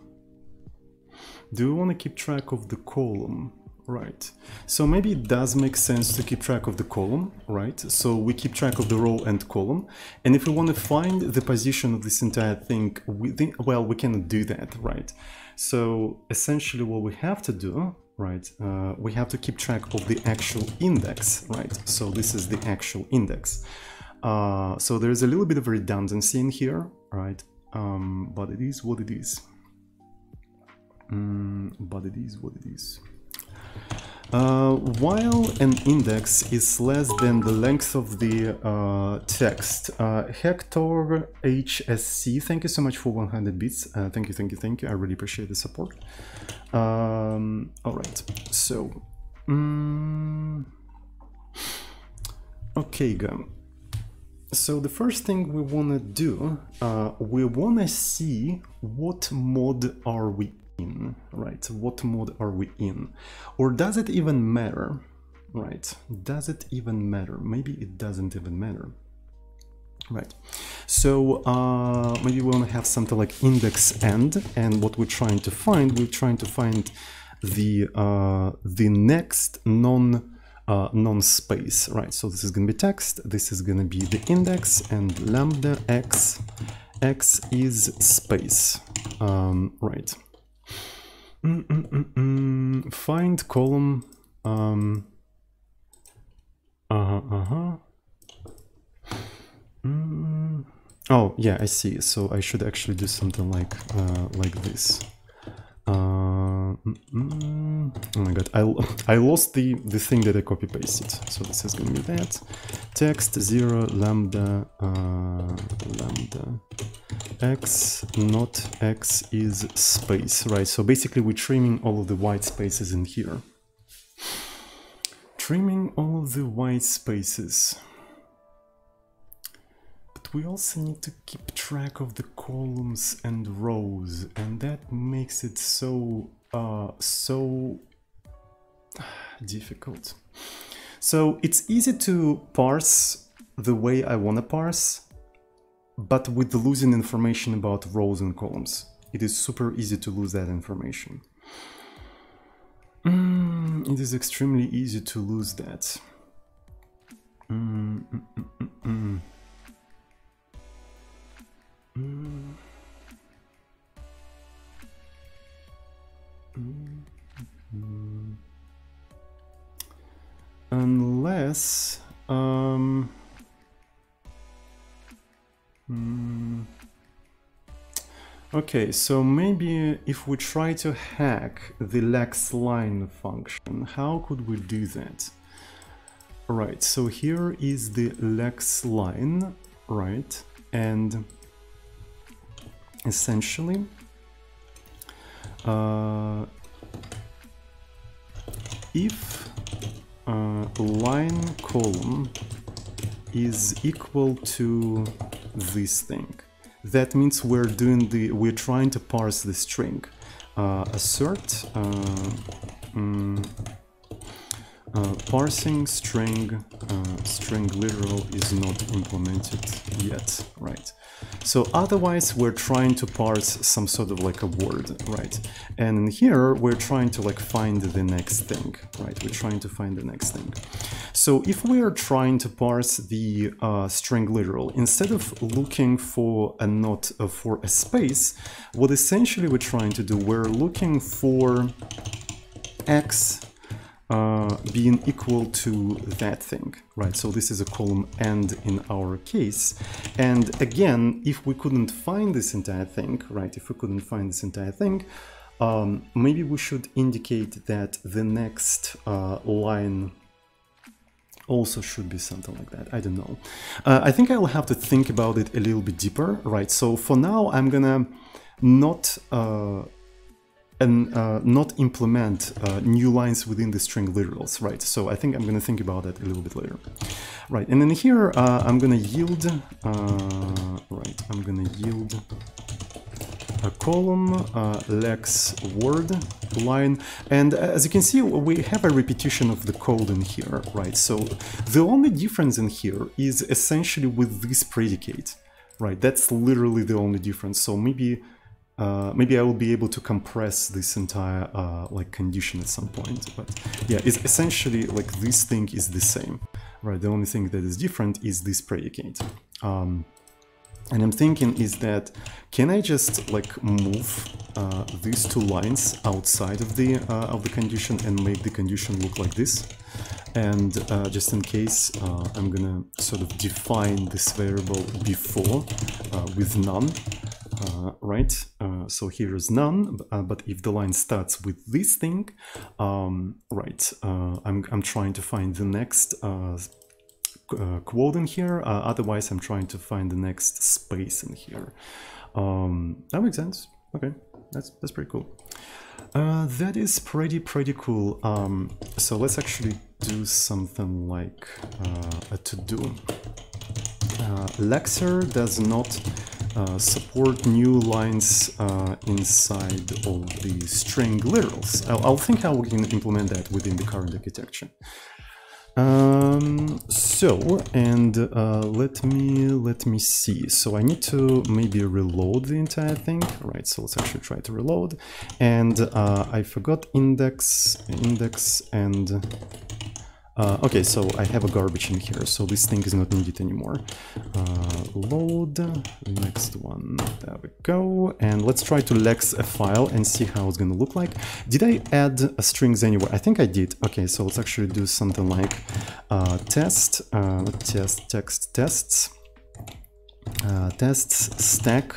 do we want to keep track of the column? Right. So maybe it does make sense to keep track of the column, right? So we keep track of the row and column. And if we want to find the position of this entire thing, we think, well, we cannot do that, right? So essentially what we have to do, right, uh, we have to keep track of the actual index, right? So this is the actual index. Uh, so there's a little bit of redundancy in here, right? Um, but it is what it is. Mm, but it is what it is. Uh, while an index is less than the length of the uh, text, uh, Hector HSC, thank you so much for 100 bits. Uh, thank you, thank you, thank you. I really appreciate the support. Um, all right, so, um, okay, go. So the first thing we want to do, uh, we want to see what mode are we in, right? What mode are we in? Or does it even matter, right? Does it even matter? Maybe it doesn't even matter. Right, so uh, maybe we want to have something like index end, and what we're trying to find, we're trying to find the uh, the next non uh, non-space, right? So this is going to be text, this is going to be the index, and lambda x x is space, um, right? Mm -mm -mm Find column. Um, uh huh. Uh huh. Mm. Oh yeah, I see. So I should actually do something like uh, like this. Uh, oh my god, I, I lost the, the thing that I copy pasted. So this is gonna be that. Text 0 lambda uh, lambda x not x is space, right? So basically we're trimming all of the white spaces in here. Trimming all of the white spaces we also need to keep track of the columns and rows and that makes it so uh, so difficult. So it's easy to parse the way I want to parse, but with losing information about rows and columns. It is super easy to lose that information. Mm, it is extremely easy to lose that. Mm, mm, Mm. Unless, um, mm, okay, so maybe if we try to hack the lex line function, how could we do that? Right, so here is the lex line, right, and essentially. Uh, if uh, line column is equal to this thing, that means we're doing the we're trying to parse the string. Uh, assert uh, mm, uh, parsing string uh, string literal is not implemented yet, right? So otherwise we're trying to parse some sort of like a word, right? And here we're trying to like find the next thing, right? We're trying to find the next thing. So if we are trying to parse the uh, string literal, instead of looking for a not uh, for a space, what essentially we're trying to do, we're looking for x uh, being equal to that thing, right? So this is a column end in our case. And again, if we couldn't find this entire thing, right? If we couldn't find this entire thing, um, maybe we should indicate that the next uh, line also should be something like that. I don't know. Uh, I think I'll have to think about it a little bit deeper, right? So for now, I'm gonna not uh, and uh, not implement uh, new lines within the string literals, right? So I think I'm gonna think about that a little bit later. Right, and then here uh, I'm gonna yield, uh, right, I'm gonna yield a column, uh, lex word line, and as you can see, we have a repetition of the code in here, right? So the only difference in here is essentially with this predicate, right? That's literally the only difference. So maybe uh, maybe I will be able to compress this entire uh, like condition at some point, but yeah, it's essentially like this thing is the same, right? The only thing that is different is this predicate. Um, and I'm thinking is that can I just like move uh, these two lines outside of the uh, of the condition and make the condition look like this? And uh, just in case, I'm gonna sort of define this variable before with none, uh, right? so here is none, but if the line starts with this thing, um, right, I'm, I'm trying to find the next uh, quote in here. Uh, otherwise, I'm trying to find the next space in here. Um, that makes sense. Okay, that's that's pretty cool. Uh, that is pretty pretty cool. Um, so let's actually do something like uh, a to-do. Uh, Lexer does not uh, support new lines uh, inside of the string literals. I'll, I'll, think how we can implement that within the current architecture. Um, so, and uh, let me, let me see. So I need to maybe reload the entire thing. Right, so let's actually try to reload. And uh, I forgot index, index and uh, okay, so I have a garbage in here, so this thing is not needed anymore. Uh, load, next one, there we go. And let's try to lex a file and see how it's gonna look like. Did I add strings anywhere? I think I did. Okay, so let's actually do something like uh, test, uh, test text tests, uh, tests stack,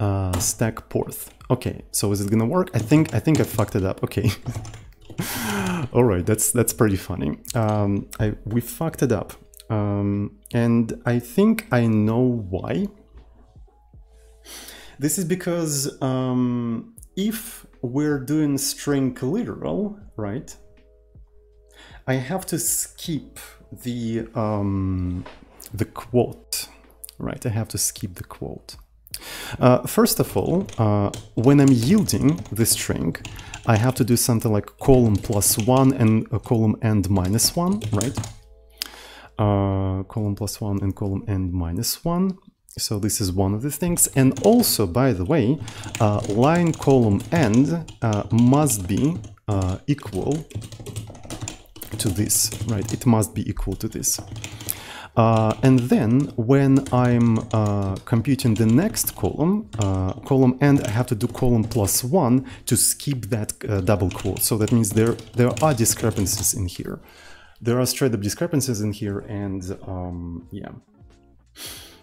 uh, stack porth. Okay, so is it gonna work? I think I think I fucked it up. Okay. All right, that's that's pretty funny. Um, I, we fucked it up, um, and I think I know why. This is because um, if we're doing string literal, right? I have to skip the um, the quote, right? I have to skip the quote. Uh, first of all, uh, when I'm yielding the string, I have to do something like column plus one and a column and minus one, right? Uh, column plus one and column and minus one. So this is one of the things. And also, by the way, uh, line column end uh, must be uh, equal to this, right? It must be equal to this. Uh, and then when I'm uh, computing the next column, uh, column and I have to do column plus one to skip that uh, double quote. So that means there, there are discrepancies in here. There are straight up discrepancies in here and um, yeah.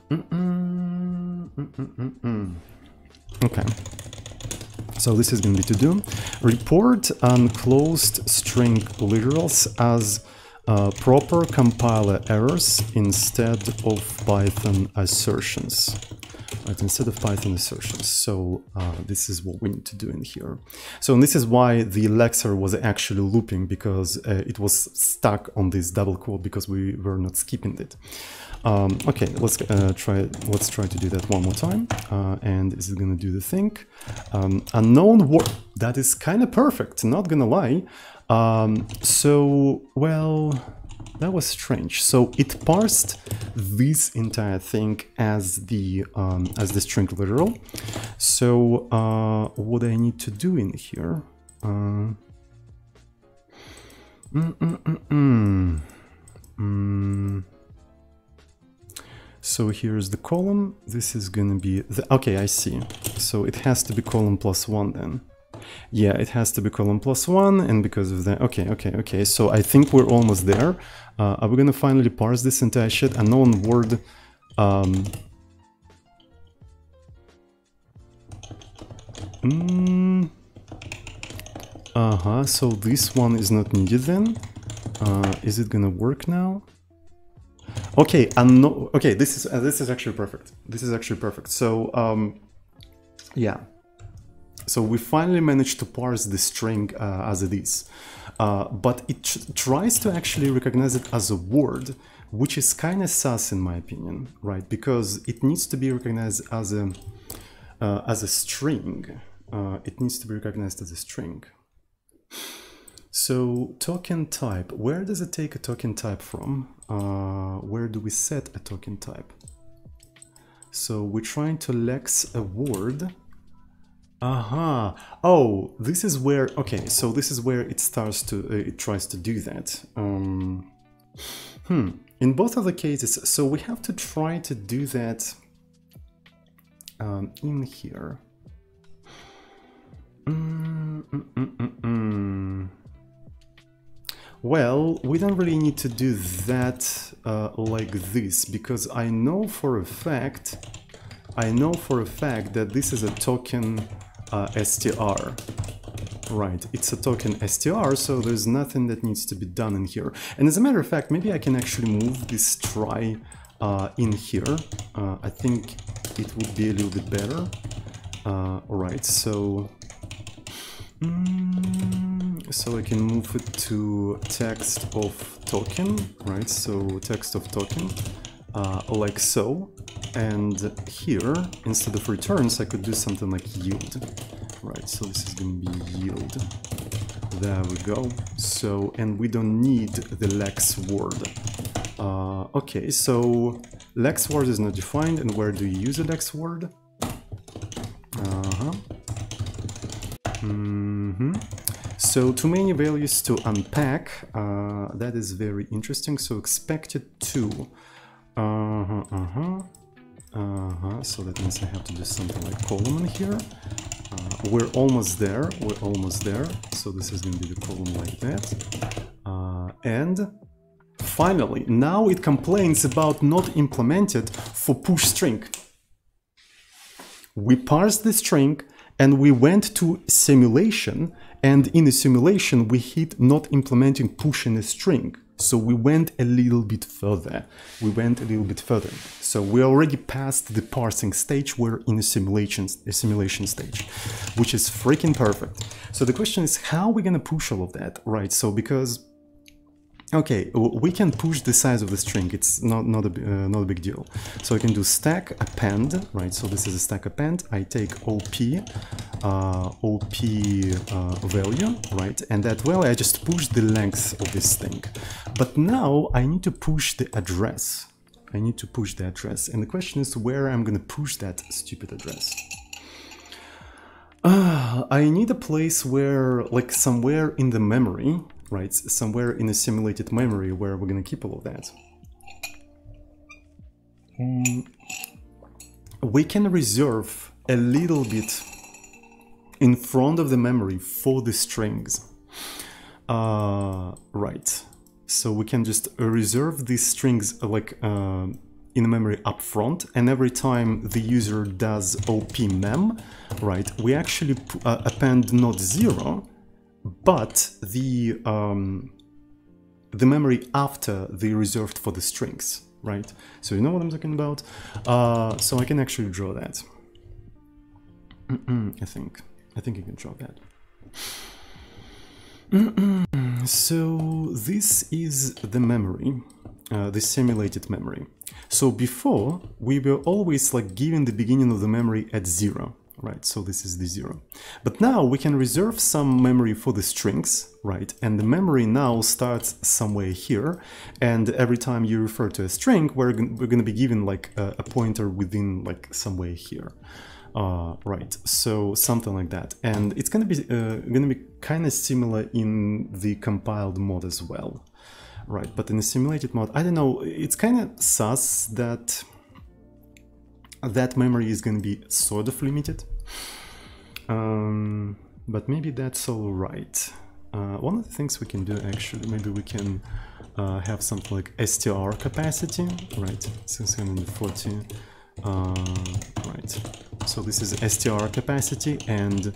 Mm -mm, mm okay. So this is going to be to do. Report unclosed string literals as uh, proper compiler errors instead of Python assertions. Right, instead of Python assertions. So uh, this is what we need to do in here. So this is why the lexer was actually looping because uh, it was stuck on this double quote because we were not skipping it. Um, okay, let's uh, try. Let's try to do that one more time. Uh, and is it gonna do the thing? Um, unknown word. That is kind of perfect. Not gonna lie. Um, so, well, that was strange. So it parsed this entire thing as the um, as the string literal. So uh, what I need to do in here? Uh, mm, mm, mm, mm. mm. So here's the column. This is gonna be the okay. I see. So it has to be column plus one then. Yeah, it has to be column plus one, and because of that, okay, okay, okay. So I think we're almost there. Uh, are we gonna finally parse this entire shit? Unknown word. Um, mm, uh huh. So this one is not needed then. Uh, is it gonna work now? Okay, and no. Okay, this is uh, this is actually perfect. This is actually perfect. So um, Yeah. So we finally managed to parse the string uh, as it is. Uh, but it tries to actually recognize it as a word, which is kind of sus in my opinion, right? Because it needs to be recognized as a, uh, as a string. Uh, it needs to be recognized as a string. So token type, where does it take a token type from? Uh, where do we set a token type? So we're trying to lex a word. Aha. Uh -huh. Oh, this is where, okay, so this is where it starts to, uh, it tries to do that. Um, hmm, in both of the cases, so we have to try to do that um, in here. Mm, mm, mm, well, we don't really need to do that uh, like this because I know for a fact, I know for a fact that this is a token uh, str. Right, it's a token str, so there's nothing that needs to be done in here. And as a matter of fact, maybe I can actually move this try uh, in here. Uh, I think it would be a little bit better. Uh, Alright, so... Mm, so I can move it to text of token, right? So text of token, uh, like so. And here, instead of returns, I could do something like yield, right? So this is going to be yield. There we go. So, and we don't need the lex word. Uh, okay, so lex word is not defined, and where do you use a lex word? Uh-huh. Mm-hmm. So too many values to unpack, uh, that is very interesting. So expected to, uh-huh, uh-huh, uh-huh. So that means I have to do something like column in here. Uh, we're almost there, we're almost there. So this is going to be the column like that. Uh, and finally, now it complains about not implemented for push string. We parsed the string and we went to simulation and in the simulation, we hit not implementing push in a string. So we went a little bit further. We went a little bit further. So we already passed the parsing stage. We're in a simulation, a simulation stage, which is freaking perfect. So the question is, how are we gonna push all of that, right? So because Okay, we can push the size of the string. It's not not a uh, not a big deal. So I can do stack append, right? So this is a stack append. I take op uh, op uh, value, right? And that way I just push the length of this thing. But now I need to push the address. I need to push the address, and the question is where I'm gonna push that stupid address. Uh, I need a place where, like somewhere in the memory, right? Somewhere in a simulated memory where we're gonna keep all of that. Um, we can reserve a little bit in front of the memory for the strings. Uh, right. So we can just reserve these strings uh, like uh, in memory up front and every time the user does op mem, right, we actually uh, append not zero but the um, the memory after the reserved for the strings, right? So you know what I'm talking about? Uh, so I can actually draw that. I think. I think you can draw that. So this is the memory, uh, the simulated memory. So before, we were always like giving the beginning of the memory at zero, right? So this is the zero. But now we can reserve some memory for the strings, right? And the memory now starts somewhere here. And every time you refer to a string, we're, we're going to be given like a, a, pointer within like somewhere here. Uh, right, so something like that. And it's to be uh, going to be kind of similar in the compiled mode as well. Right, but in the simulated mode, I don't know, it's kind of sus that that memory is going to be sort of limited. Um, but maybe that's all right. Uh, one of the things we can do actually, maybe we can uh, have something like str capacity, right? 640. Uh, right. So this is str capacity and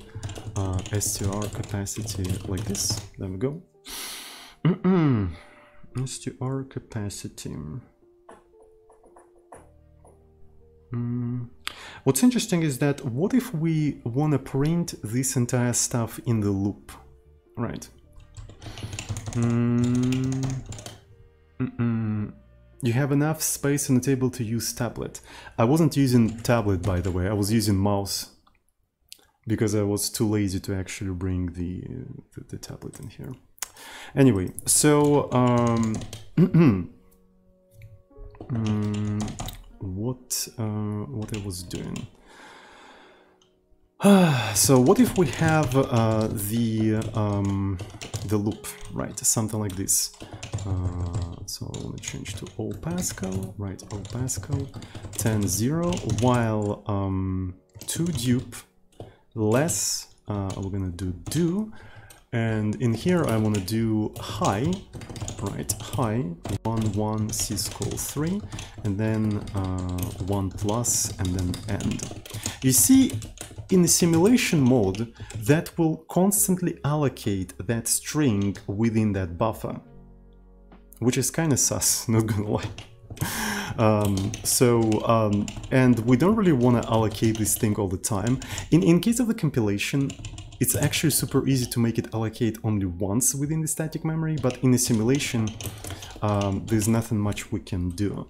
uh, str capacity like this. There we go. str capacity. Mm. what's interesting is that what if we want to print this entire stuff in the loop, right? Mm, mm. You have enough space on the table to use tablet. I wasn't using tablet, by the way. I was using mouse because I was too lazy to actually bring the, the, the tablet in here. Anyway, so um, mm, what uh, what I was doing. so what if we have uh, the um, the loop, right? Something like this. Uh, so want to change to O Pascal, right? O Pascal, 10 0, while um, to dupe less, uh, we're gonna do do, and in here I want to do high, right? High, 1 1 syscall 3, and then uh, 1 plus, and then end. You see, in the simulation mode, that will constantly allocate that string within that buffer, which is kind of sus, not gonna lie. Um, so, um, and we don't really want to allocate this thing all the time. In, in case of the compilation, it's actually super easy to make it allocate only once within the static memory, but in a simulation, um, there's nothing much we can do.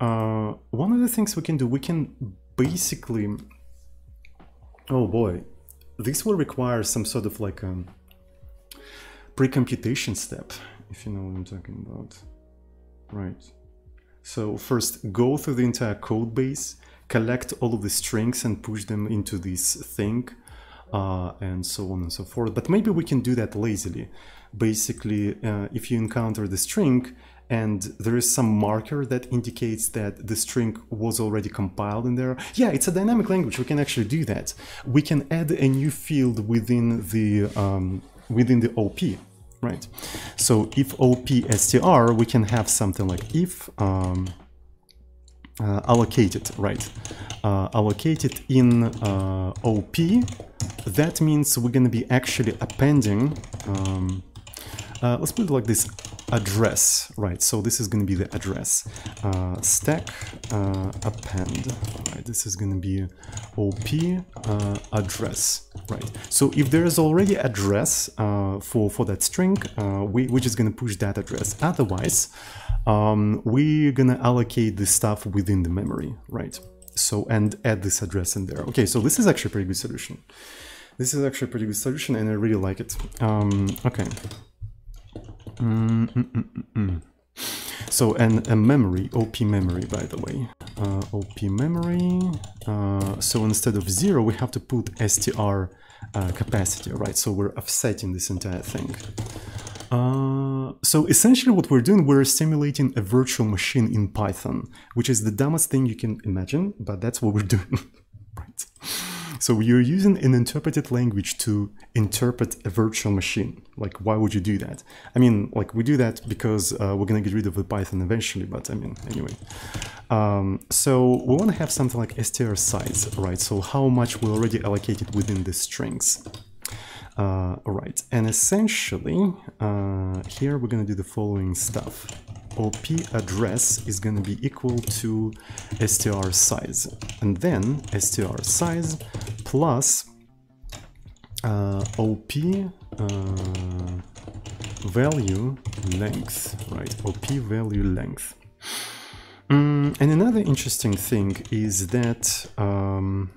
Uh, one of the things we can do, we can basically Oh boy, this will require some sort of like a pre-computation step, if you know what I'm talking about. Right. So first go through the entire code base, collect all of the strings and push them into this thing, uh, and so on and so forth. But maybe we can do that lazily. Basically, uh, if you encounter the string, and there is some marker that indicates that the string was already compiled in there. Yeah, it's a dynamic language. We can actually do that. We can add a new field within the um, within the OP, right? So if OP str, we can have something like if um, uh, allocated, right? Uh, allocated in uh, OP. That means we're going to be actually appending. Um, uh, let's put it like this address, right? So this is going to be the address. Uh, stack uh, append, right? This is going to be op address, right? So if there is already address for for that string, we we're just going to push that address. Otherwise, um, we're to allocate the stuff within the memory, right? So and add this address in there. Okay, so this is actually a pretty good solution. This is actually a pretty good solution, and I really like it. Um, okay. Mm -mm -mm so, and a memory, OP memory, by the way. Uh, OP memory. Uh, so instead of zero, we have to put str uh, capacity, right? So we're offsetting this entire thing. Uh, so essentially what we're doing, we're simulating a virtual machine in Python, which is the dumbest thing you can imagine, but that's what we're doing, right? So you're using an interpreted language to interpret a virtual machine. Like, why would you do that? I mean, like, we do that because uh, we're going to get rid of the Python eventually, but I mean, anyway. Um, so we want to have something like str size, right? So how much we already allocated within the strings. Uh, right, and essentially, uh, here we're going to do the following stuff. OP address is going to be equal to str size. And then str size plus uh, OP uh, value length, right? OP value length. Mm, and another interesting thing is that um,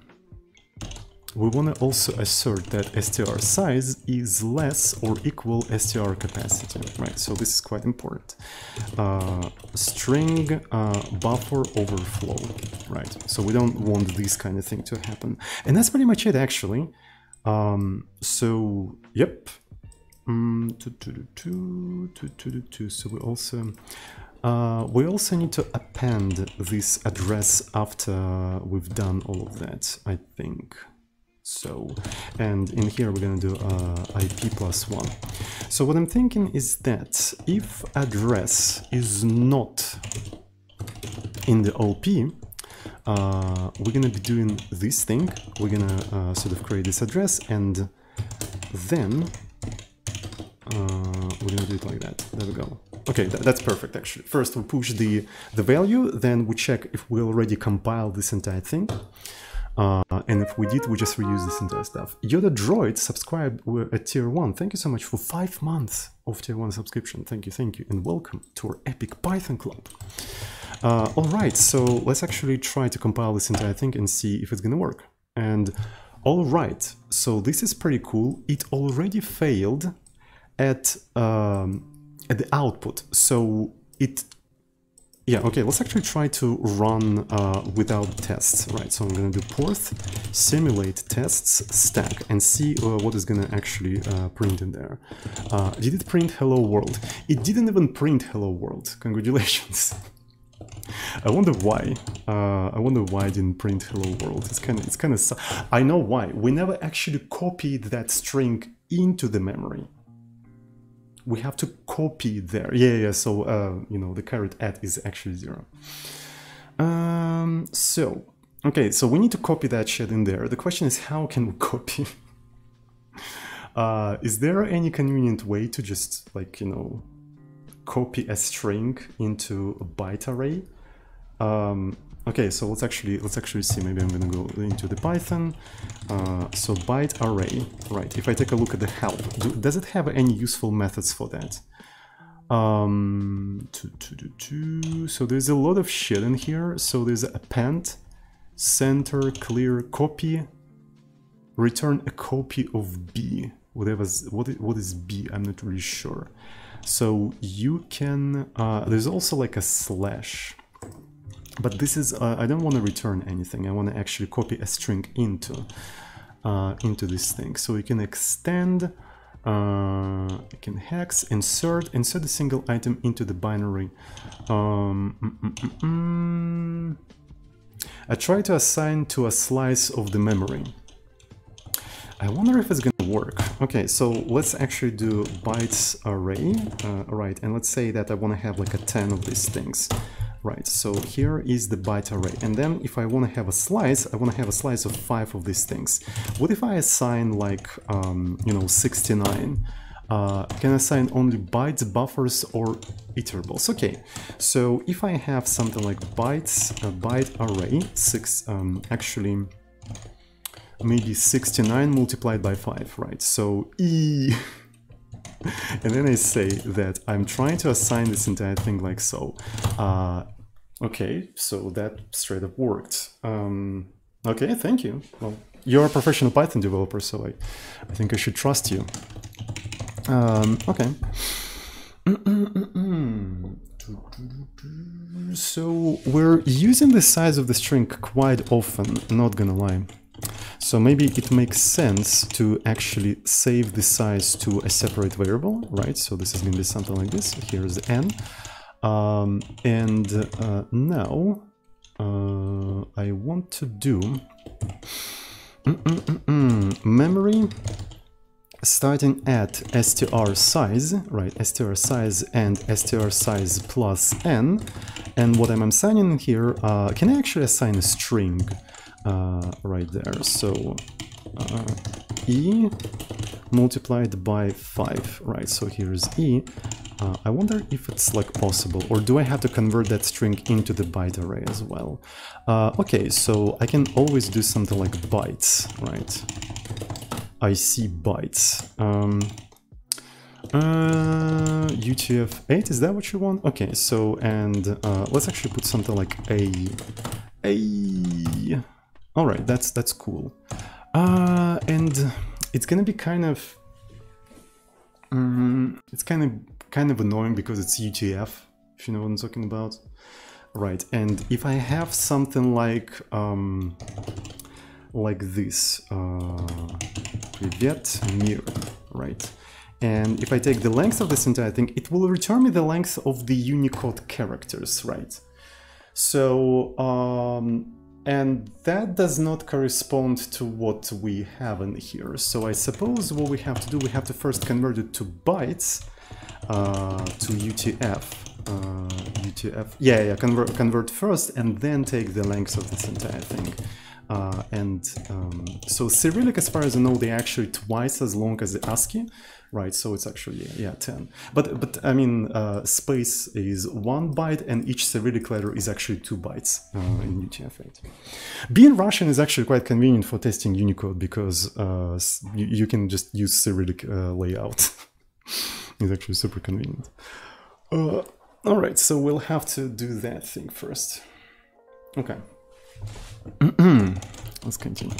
we want to also assert that str size is less or equal str capacity, right? So this is quite important. Uh, string uh, buffer overflow, right? So we don't want this kind of thing to happen. And that's pretty much it, actually. Um, so, yep. Mm, so we also... Uh, we also need to append this address after we've done all of that, I think. So, and in here we're gonna do uh, IP plus one. So what I'm thinking is that if address is not in the OP, uh, we're gonna be doing this thing. We're gonna uh, sort of create this address and then uh, we're gonna do it like that. There we go. Okay, th that's perfect actually. First we push the, the value, then we check if we already compiled this entire thing. Uh, and if we did, we just reuse this entire stuff. Yoda Droid subscribed at tier 1. Thank you so much for 5 months of tier 1 subscription. Thank you, thank you. And welcome to our epic Python club. Uh, Alright, so let's actually try to compile this entire thing and see if it's gonna work. And alright, so this is pretty cool. It already failed at, um, at the output. So it yeah, okay, let's actually try to run uh, without tests, right? So I'm gonna do porth simulate tests stack and see uh, what is gonna actually uh, print in there. Uh, did it print hello world? It didn't even print hello world. Congratulations. I wonder why. Uh, I wonder why I didn't print hello world. It's kind of, it's kind of. I know why. We never actually copied that string into the memory we have to copy there. Yeah, yeah, so, uh, you know, the caret at is actually zero. Um, so, okay, so we need to copy that shit in there. The question is, how can we copy? uh, is there any convenient way to just, like, you know, copy a string into a byte array? Um, Okay, so let's actually let's actually see. Maybe I'm gonna go into the Python. Uh, so byte array, right? If I take a look at the help, do, does it have any useful methods for that? Um, so there's a lot of shit in here. So there's append, center, clear, copy, return a copy of B. Whatever's what what is B? I'm not really sure. So you can. Uh, there's also like a slash but this is, uh, I don't want to return anything. I want to actually copy a string into, uh, into this thing. So we can extend, uh, you can hex, insert, insert a single item into the binary. Um, mm, mm, mm, mm. I try to assign to a slice of the memory. I wonder if it's gonna work. Okay, so let's actually do bytes array, uh, right, and let's say that I want to have like a 10 of these things. Right, so here is the byte array. And then if I want to have a slice, I want to have a slice of five of these things. What if I assign like, um, you know, 69? Uh, can I assign only bytes, buffers, or iterables. Okay, so if I have something like bytes, a byte array, six, um, actually, maybe 69 multiplied by 5, right? So E and then I say that I'm trying to assign this entire thing like so. Uh, okay, so that straight up worked. Um, okay, thank you. Well, you're a professional Python developer, so I, I think I should trust you. Um, okay. so we're using the size of the string quite often, not gonna lie. So maybe it makes sense to actually save the size to a separate variable, right? So this is going to be something like this. Here's the n. Um, and uh, now uh, I want to do mm -mm -mm memory starting at str size, right, str size and str size plus n. And what I'm assigning here, uh, can I actually assign a string? Uh, right there. So uh, e multiplied by 5, right? So here's e. Uh, I wonder if it's like possible, or do I have to convert that string into the byte array as well? Uh, okay, so I can always do something like bytes, right? I see bytes. Um, uh, UTF-8, is that what you want? Okay, so, and uh, let's actually put something like a, a, all right, that's that's cool. Uh, and it's gonna be kind of um, it's kind of kind of annoying because it's UTF, if you know what I'm talking about. Right, and if I have something like um, like this, uh, mirror, right? And if I take the length of this entire thing, it will return me the length of the Unicode characters, right? So um, and that does not correspond to what we have in here. So I suppose what we have to do, we have to first convert it to bytes, uh, to UTF. Uh, UTF, yeah, yeah, convert, convert first and then take the length of this entire thing. uh, and um, so Cyrillic, as far as I know, they're actually twice as long as the ASCII, right? So it's actually yeah, 10. But but I mean, uh, space is one byte, and each Cyrillic letter is actually two bytes uh, in UTF-8. Being Russian is actually quite convenient for testing Unicode because uh, you, you, can just use Cyrillic uh, layout. it's actually super convenient. Uh, all right, so we'll have to do that thing first. Okay. Let's continue.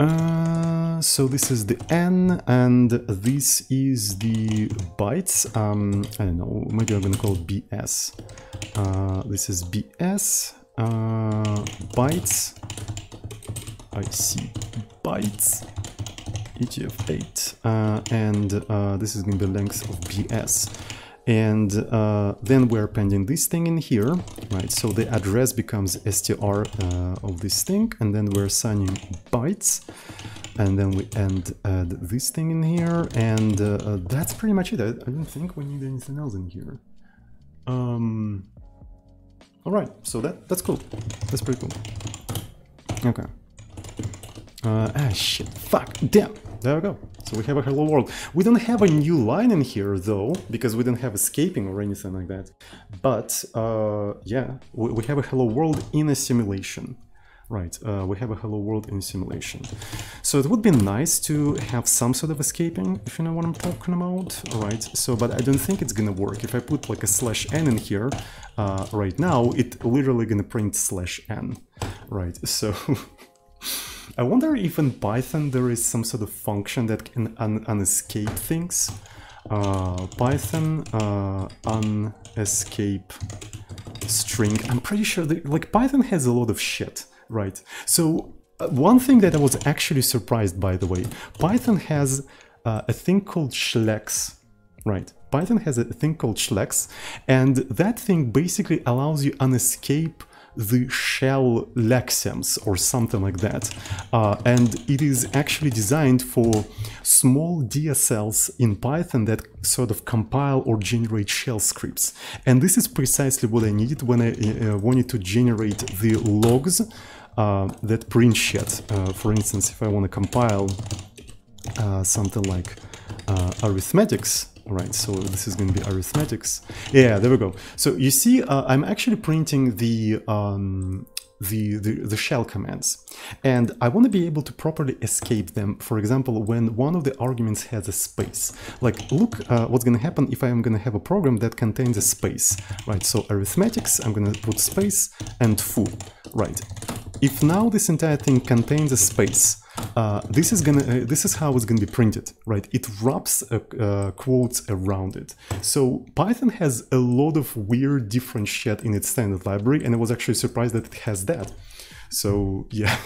Uh, so this is the n and this is the bytes. Um, I don't know, maybe I'm gonna call it bs. Uh, this is bs uh, bytes. I see bytes. UTF-8 uh, and uh, this is to be length of bs and uh, then we're appending this thing in here, right? So the address becomes str uh, of this thing, and then we're assigning bytes, and then we end add this thing in here, and uh, uh that's pretty much it. I, I, don't think we need anything else in here. Um, all right, so that that's cool. That's pretty cool. Okay. Uh, ah, shit. Fuck. Damn. There we go. So we have a hello world. We don't have a new line in here though, because we don't have escaping or anything like that. But uh, yeah, we, we, have a hello world in a simulation. Right, uh, we have a hello world in a simulation. So it would be nice to have some sort of escaping, if you know what I'm talking about. Right, so, but I don't think it's gonna work. If I put like a slash n in here, uh, right now, it literally gonna print slash n. Right, so... I wonder if in Python there is some sort of function that can un unescape things. Uh, Python uh, unescape string. I'm pretty sure that like Python has a lot of shit, right? So uh, one thing that I was actually surprised by the way, Python has uh, a thing called shlex, right? Python has a thing called shlex, and that thing basically allows you unescape the shell lexems or something like that. Uh, and it is actually designed for small DSLs in Python that sort of compile or generate shell scripts. And this is precisely what I needed when I uh, wanted to generate the logs uh, that print shit. Uh, for instance, if I want to compile uh, something like uh, arithmetics, right? So this is going to be arithmetics. Yeah, there we go. So you see, uh, I'm actually printing the, um, the, the, the, shell commands. And I want to be able to properly escape them, for example, when one of the arguments has a space. Like, look uh, what's going to happen if I'm going to have a program that contains a space, right? So arithmetics, I'm going to put space and foo, right? If now this entire thing contains a space, uh, this is gonna uh, this is how it's gonna be printed right? It wraps uh, uh, quotes around it. So python has a lot of weird different shit in its standard library and i was actually surprised that it has that. So yeah.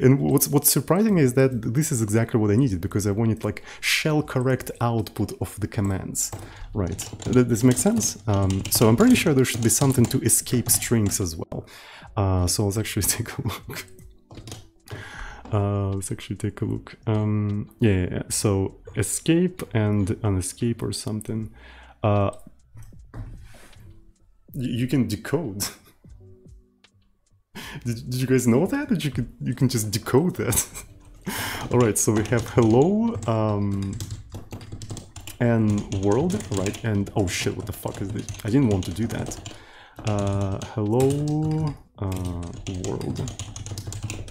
And what's what's surprising is that this is exactly what i needed because i wanted like shell correct output of the commands. Right. Does this make sense? Um, so i'm pretty sure there should be something to escape strings as well uh, so let's actually take a look uh, let's actually take a look. Um, yeah, yeah, so escape and an escape or something. Uh, you can decode. did, did you guys know that? That you can you can just decode that. All right, so we have hello um, and world, right? And oh shit, what the fuck is this? I didn't want to do that. Uh, hello world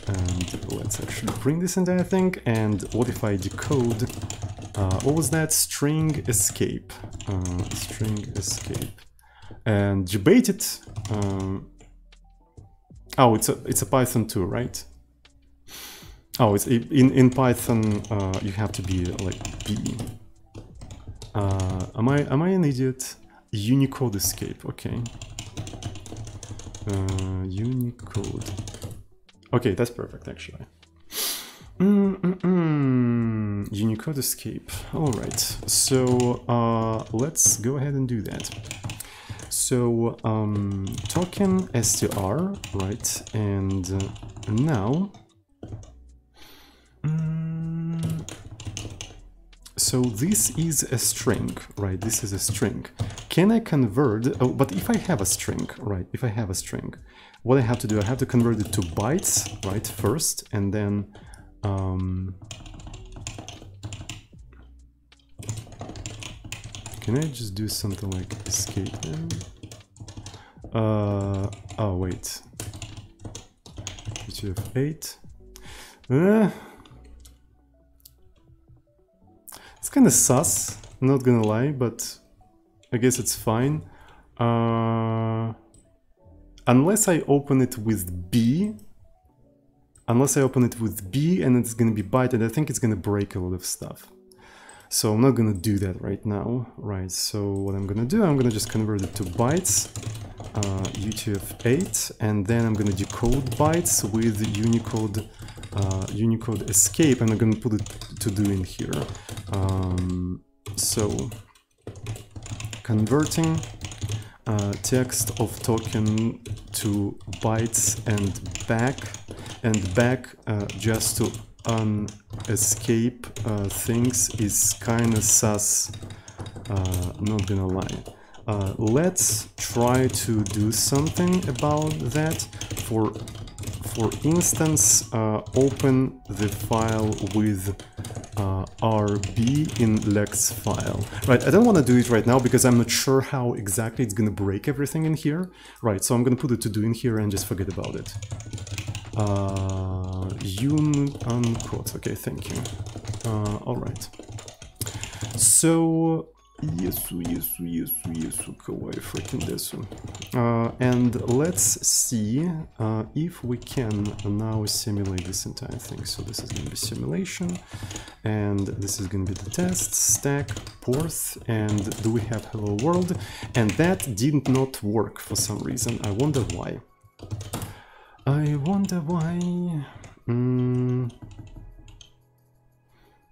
and let's actually bring this entire thing. And what if I decode, uh, what was that? String escape, uh, string escape. And debate it. Um, oh, it's a, it's a Python 2, right? Oh, it's in, in Python, uh, you have to be like B. Uh, am I am I an idiot? Unicode escape, okay. Uh, Unicode. Okay, that's perfect actually. Mm -mm -mm. Unicode escape. All right, so uh, let's go ahead and do that. So um, token str, right, and uh, now. So this is a string, right? This is a string. can I convert, oh, but if I have a string, right, if I have a string, what I have to do, I have to convert it to bytes, right, first, and then, um, can I just do something like escape then? Uh, oh, wait. UTF-8. Uh, it's kind of sus, not gonna lie, but I guess it's fine. Uh, unless I open it with B, unless I open it with B and it's gonna be byted, I think it's gonna break a lot of stuff. So I'm not gonna do that right now, right? So what I'm gonna do, I'm gonna just convert it to bytes, UTF-8, and then I'm gonna decode bytes with Unicode uh, Unicode escape, and I'm gonna put it to do in here. Um, so converting uh, text of token to bytes and back, and back uh, just to unescape uh, things is kinda sus, uh, not gonna lie. Uh, let's try to do something about that. For, for instance, uh, open the file with uh, RB in Lex file. Right, I don't want to do it right now because I'm not sure how exactly it's going to break everything in here. Right, so I'm going to put it to do in here and just forget about it. Uh, un unquote. Okay, thank you. Uh, all right. So Yesu, Yesu, Yesu, Yesu, kawaii freaking desu. Uh, and let's see uh, if we can now simulate this entire thing. So this is going to be simulation, and this is going to be the test, stack, porth, and do we have hello world? And that did not work for some reason. I wonder why. I wonder why. Mm.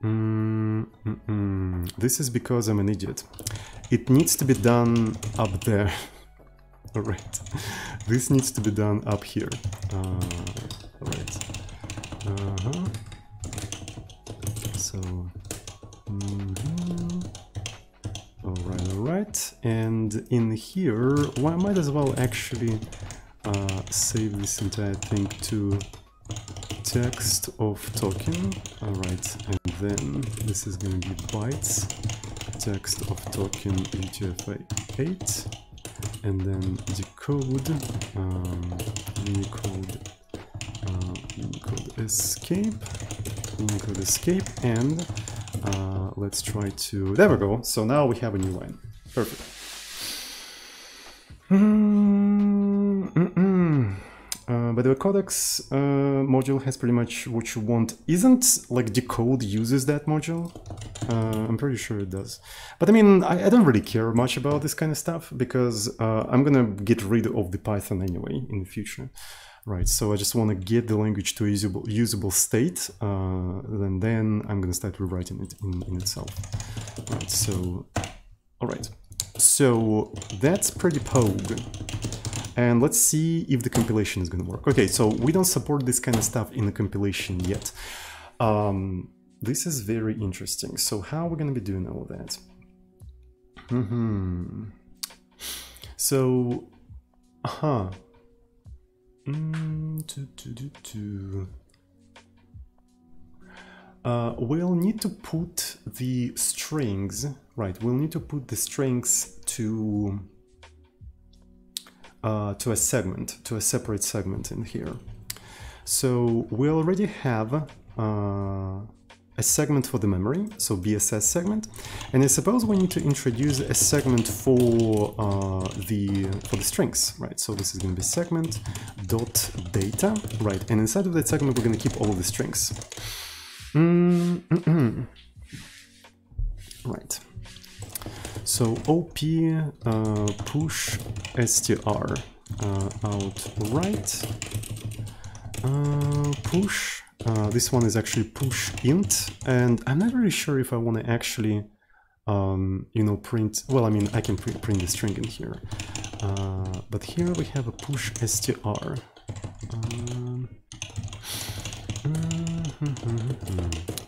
Mm, mm, mm. This is because I'm an idiot. It needs to be done up there. Alright. This needs to be done up here. Uh, Alright. Uh -huh. So... -hmm. Alright, alright. And in here, well, I might as well actually uh, save this entire thing to text of token. Alright, and then this is going to be bytes, text of token UTF-8, and then decode, um, Unicode, uh, Unicode escape, Unicode escape, and uh, let's try to, there we go, so now we have a new line. Perfect. Mm -mm. Uh, but the codecs uh, module has pretty much what you want. Isn't like decode uses that module? Uh, I'm pretty sure it does. But I mean, I, I, don't really care much about this kind of stuff because uh, I'm gonna get rid of the Python anyway in the future. Right, so I just want to get the language to a usable, usable state, uh, and then I'm gonna start rewriting it in, in itself. Right, so, all right. So that's pretty pogue and let's see if the compilation is going to work. Okay, so we don't support this kind of stuff in the compilation yet. Um, this is very interesting. So how are we going to be doing all that? Mm -hmm. So, uh-huh. Mm, uh, we'll need to put the strings, right, we'll need to put the strings to uh, to a segment, to a separate segment in here. So we already have uh, a segment for the memory, so BSS segment, and I suppose we need to introduce a segment for uh, the for the strings, right? So this is going to be segment dot data, right? And inside of that segment, we're going to keep all the strings. Mm -mm. Right. So op uh, push str uh, out right uh, push. Uh, this one is actually push int, and I'm not really sure if I want to actually, um, you know, print. Well, I mean, I can print, print the string in here, uh, but here we have a push str. Um,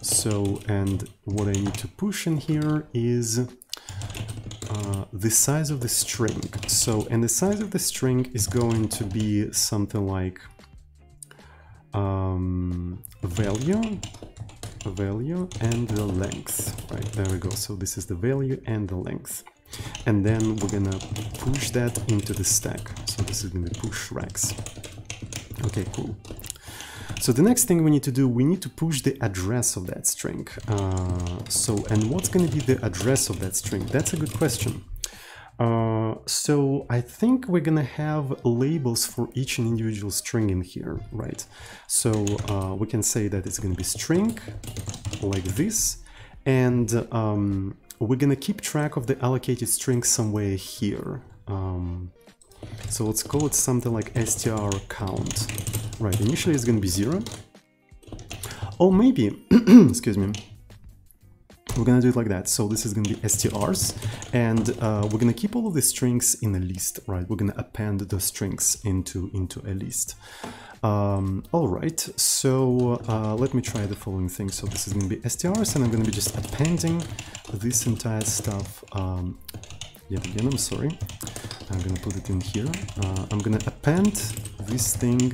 so, and what I need to push in here is uh, the size of the string. So, and the size of the string is going to be something like um, value, value and the length, right? There we go. So this is the value and the length. And then we're gonna push that into the stack. So this is gonna be push rax. Okay, cool. So the next thing we need to do, we need to push the address of that string. Uh, so, and what's going to be the address of that string? That's a good question. Uh, so I think we're gonna have labels for each individual string in here, right? So uh, we can say that it's gonna be string like this, and um, we're gonna keep track of the allocated string somewhere here. Um, so let's call it something like str count. Right, initially it's gonna be zero. Or maybe, excuse me, we're gonna do it like that. So this is gonna be strs, and uh, we're gonna keep all of the strings in a list, right? We're gonna append the strings into into a list. Um, all right, so uh, let me try the following thing. So this is gonna be strs, and I'm gonna be just appending this entire stuff. Um, yet again, I'm sorry. I'm gonna put it in here. Uh, I'm gonna append this thing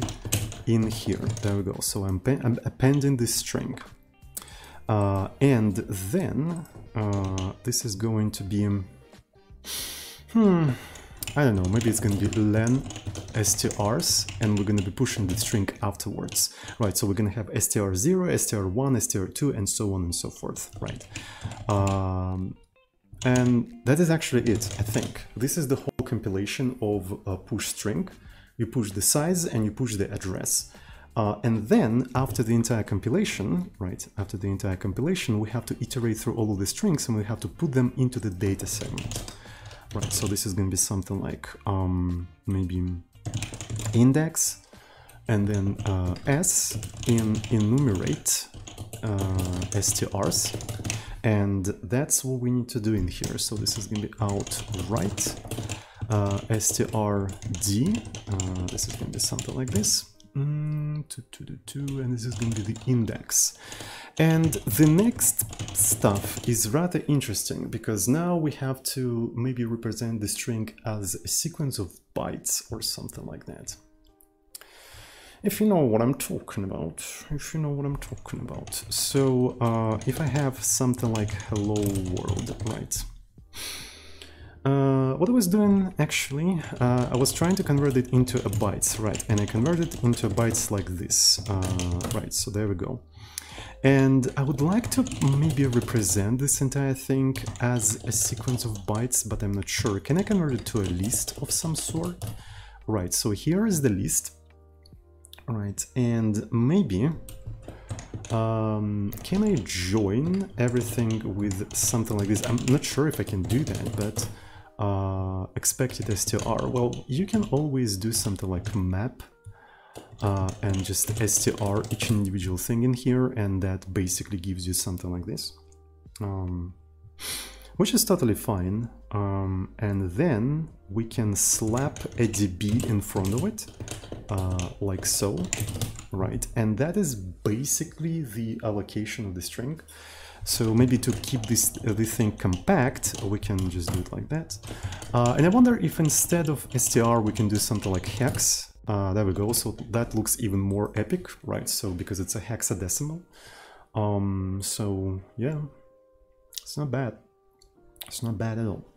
in here. There we go. So I'm, I'm appending this string. Uh, and then uh, this is going to be, hmm, I don't know, maybe it's to be len strs and we're to be pushing the string afterwards, right? So we're to have str0, str1, str2 and so on and so forth, right? Um, and that is actually it, I think. This is the whole compilation of a push string. You push the size and you push the address. Uh, and then after the entire compilation, right, after the entire compilation, we have to iterate through all of the strings and we have to put them into the data segment. Right, so this is going to be something like um, maybe index and then uh, s in enumerate uh, strs and that's what we need to do in here so this is going to be out right uh, strd uh, this is going to be something like this Mm, and this is going to be the index. And the next stuff is rather interesting because now we have to maybe represent the string as a sequence of bytes or something like that. If you know what I'm talking about, if you know what I'm talking about. So uh, if I have something like hello world, right? Uh, what I was doing actually, uh, I was trying to convert it into a bytes, right? And I converted it into bytes like this, uh, right? So there we go. And I would like to maybe represent this entire thing as a sequence of bytes, but I'm not sure. Can I convert it to a list of some sort? Right, so here is the list. Right, and maybe um, can I join everything with something like this? I'm not sure if I can do that, but uh, expected str. Well, you can always do something like map uh, and just str each individual thing in here, and that basically gives you something like this. Um, which is totally fine. Um, and then we can slap a db in front of it, uh, like so, right? And that is basically the allocation of the string. So maybe to keep this, uh, this thing compact, we can just do it like that. Uh, and I wonder if instead of str we can do something like hex. Uh, there we go, so that looks even more epic, right? So because it's a hexadecimal. Um, so yeah, it's not bad. It's not bad at all.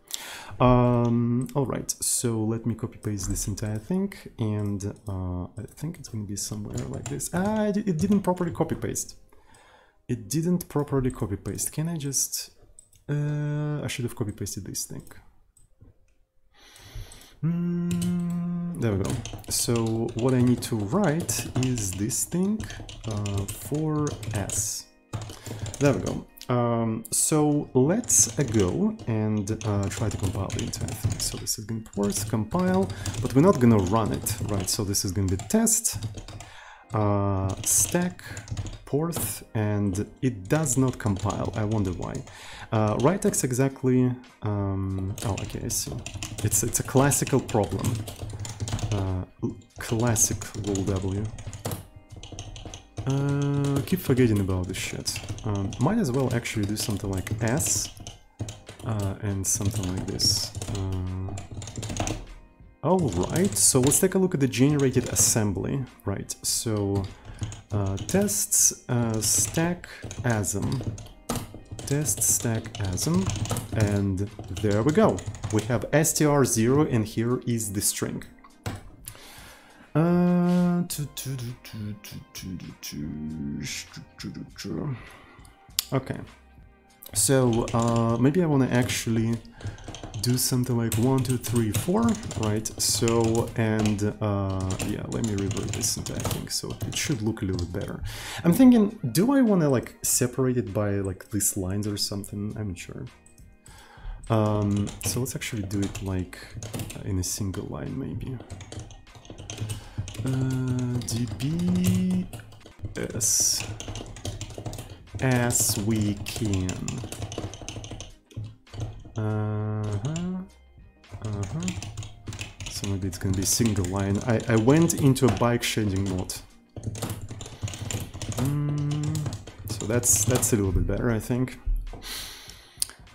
Um, all right, so let me copy paste this entire thing, and uh, I think it's going to be somewhere like this. Ah, it, didn't properly copy paste it didn't properly copy paste. Can I just... Uh, I should have copy pasted this thing. Mm, there we go. So what I need to write is this thing uh, for s. There we go. Um, so let's go and uh, try to compile the entire thing. So this is going to be compile, but we're not going to run it, right? So this is going to be test uh, stack porth and it does not compile. I wonder why. Uh, Writex exactly. Um, oh, okay, I see. It's it's a classical problem. Uh, classic rule W. Uh, keep forgetting about this shit. Um, might as well actually do something like s uh, and something like this. Uh, all right, so let's take a look at the generated assembly. Right, so uh, tests uh, stack asm, test stack asm, and there we go. We have str0 and here is the string. Uh, okay, so uh, maybe I want to actually do something like one, two, three, four, right? So, and uh, yeah, let me revert this entire thing so it should look a little bit better. I'm thinking, do I want to like separate it by like these lines or something? I'm not sure. Um, so let's actually do it like in a single line maybe. Uh, db as as we can. Uh-huh. Uh-huh. So maybe it's gonna be single line. I, I went into a bike shedding mode. Mm, so that's that's a little bit better, I think.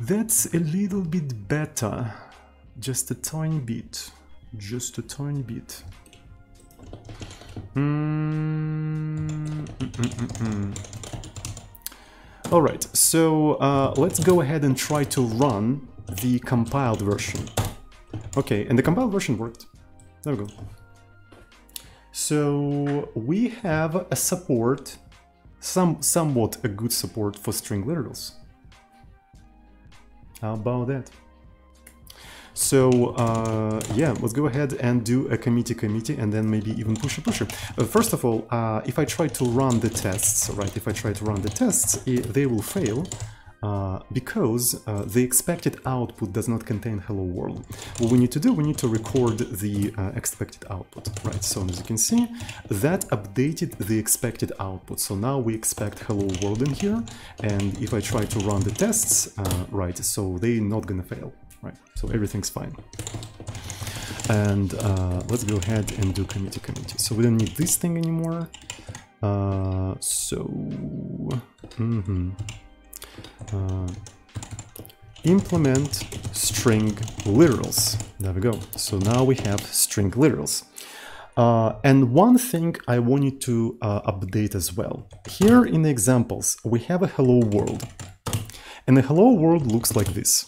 That's a little bit better. Just a tiny bit. Just a tiny bit. Mm, All right, so uh, let's go ahead and try to run the compiled version. Okay, and the compiled version worked. There we go. So we have a support, some somewhat a good support for string literals. How about that? So uh, yeah, let's go ahead and do a committee committee and then maybe even pusher pusher. Uh, first of all, uh, if I try to run the tests, right, if I try to run the tests, they will fail uh, because uh, the expected output does not contain hello world. What we need to do, we need to record the uh, expected output, right? So as you can see, that updated the expected output. So now we expect hello world in here, and if I try to run the tests, uh, right, so they're not gonna fail, right? So everything's fine. And uh, let's go ahead and do committee committee. So we don't need this thing anymore. Uh, so, mm -hmm. Uh, implement string literals. There we go. So now we have string literals. Uh, and one thing I want you to uh, update as well. Here in the examples, we have a hello world. And the hello world looks like this.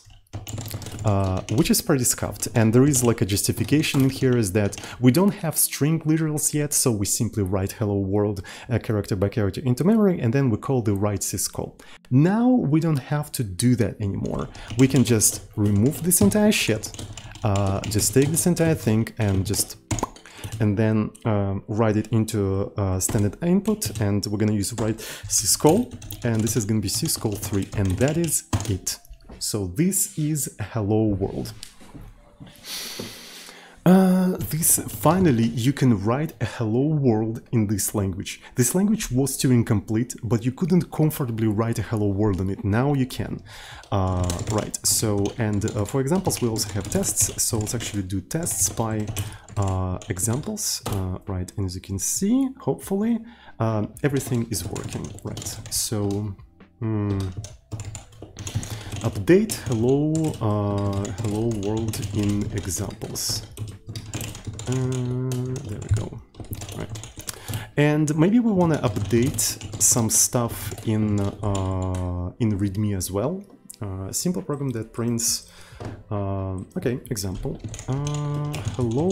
Uh, which is pretty scuffed. And there is like a justification in here is that we don't have string literals yet, so we simply write hello world uh, character by character into memory, and then we call the write syscall. Now we don't have to do that anymore. We can just remove this entire shit, uh, just take this entire thing and just and then um, write it into uh, standard input and we're gonna use write syscall and this is gonna be syscall 3 and that is it so this is Hello World. Uh, this finally you can write a hello world in this language. This language was still incomplete, but you couldn't comfortably write a hello world in it. Now you can. Uh, right. So and uh, for examples, we also have tests. So let's actually do tests by uh, examples. Uh, right. And as you can see, hopefully uh, everything is working. Right. So. Hmm update. Hello uh, hello world in examples. Uh, there we go. Right. And maybe we want to update some stuff in uh, in readme as well. Uh, simple program that prints uh, okay example. Uh, hello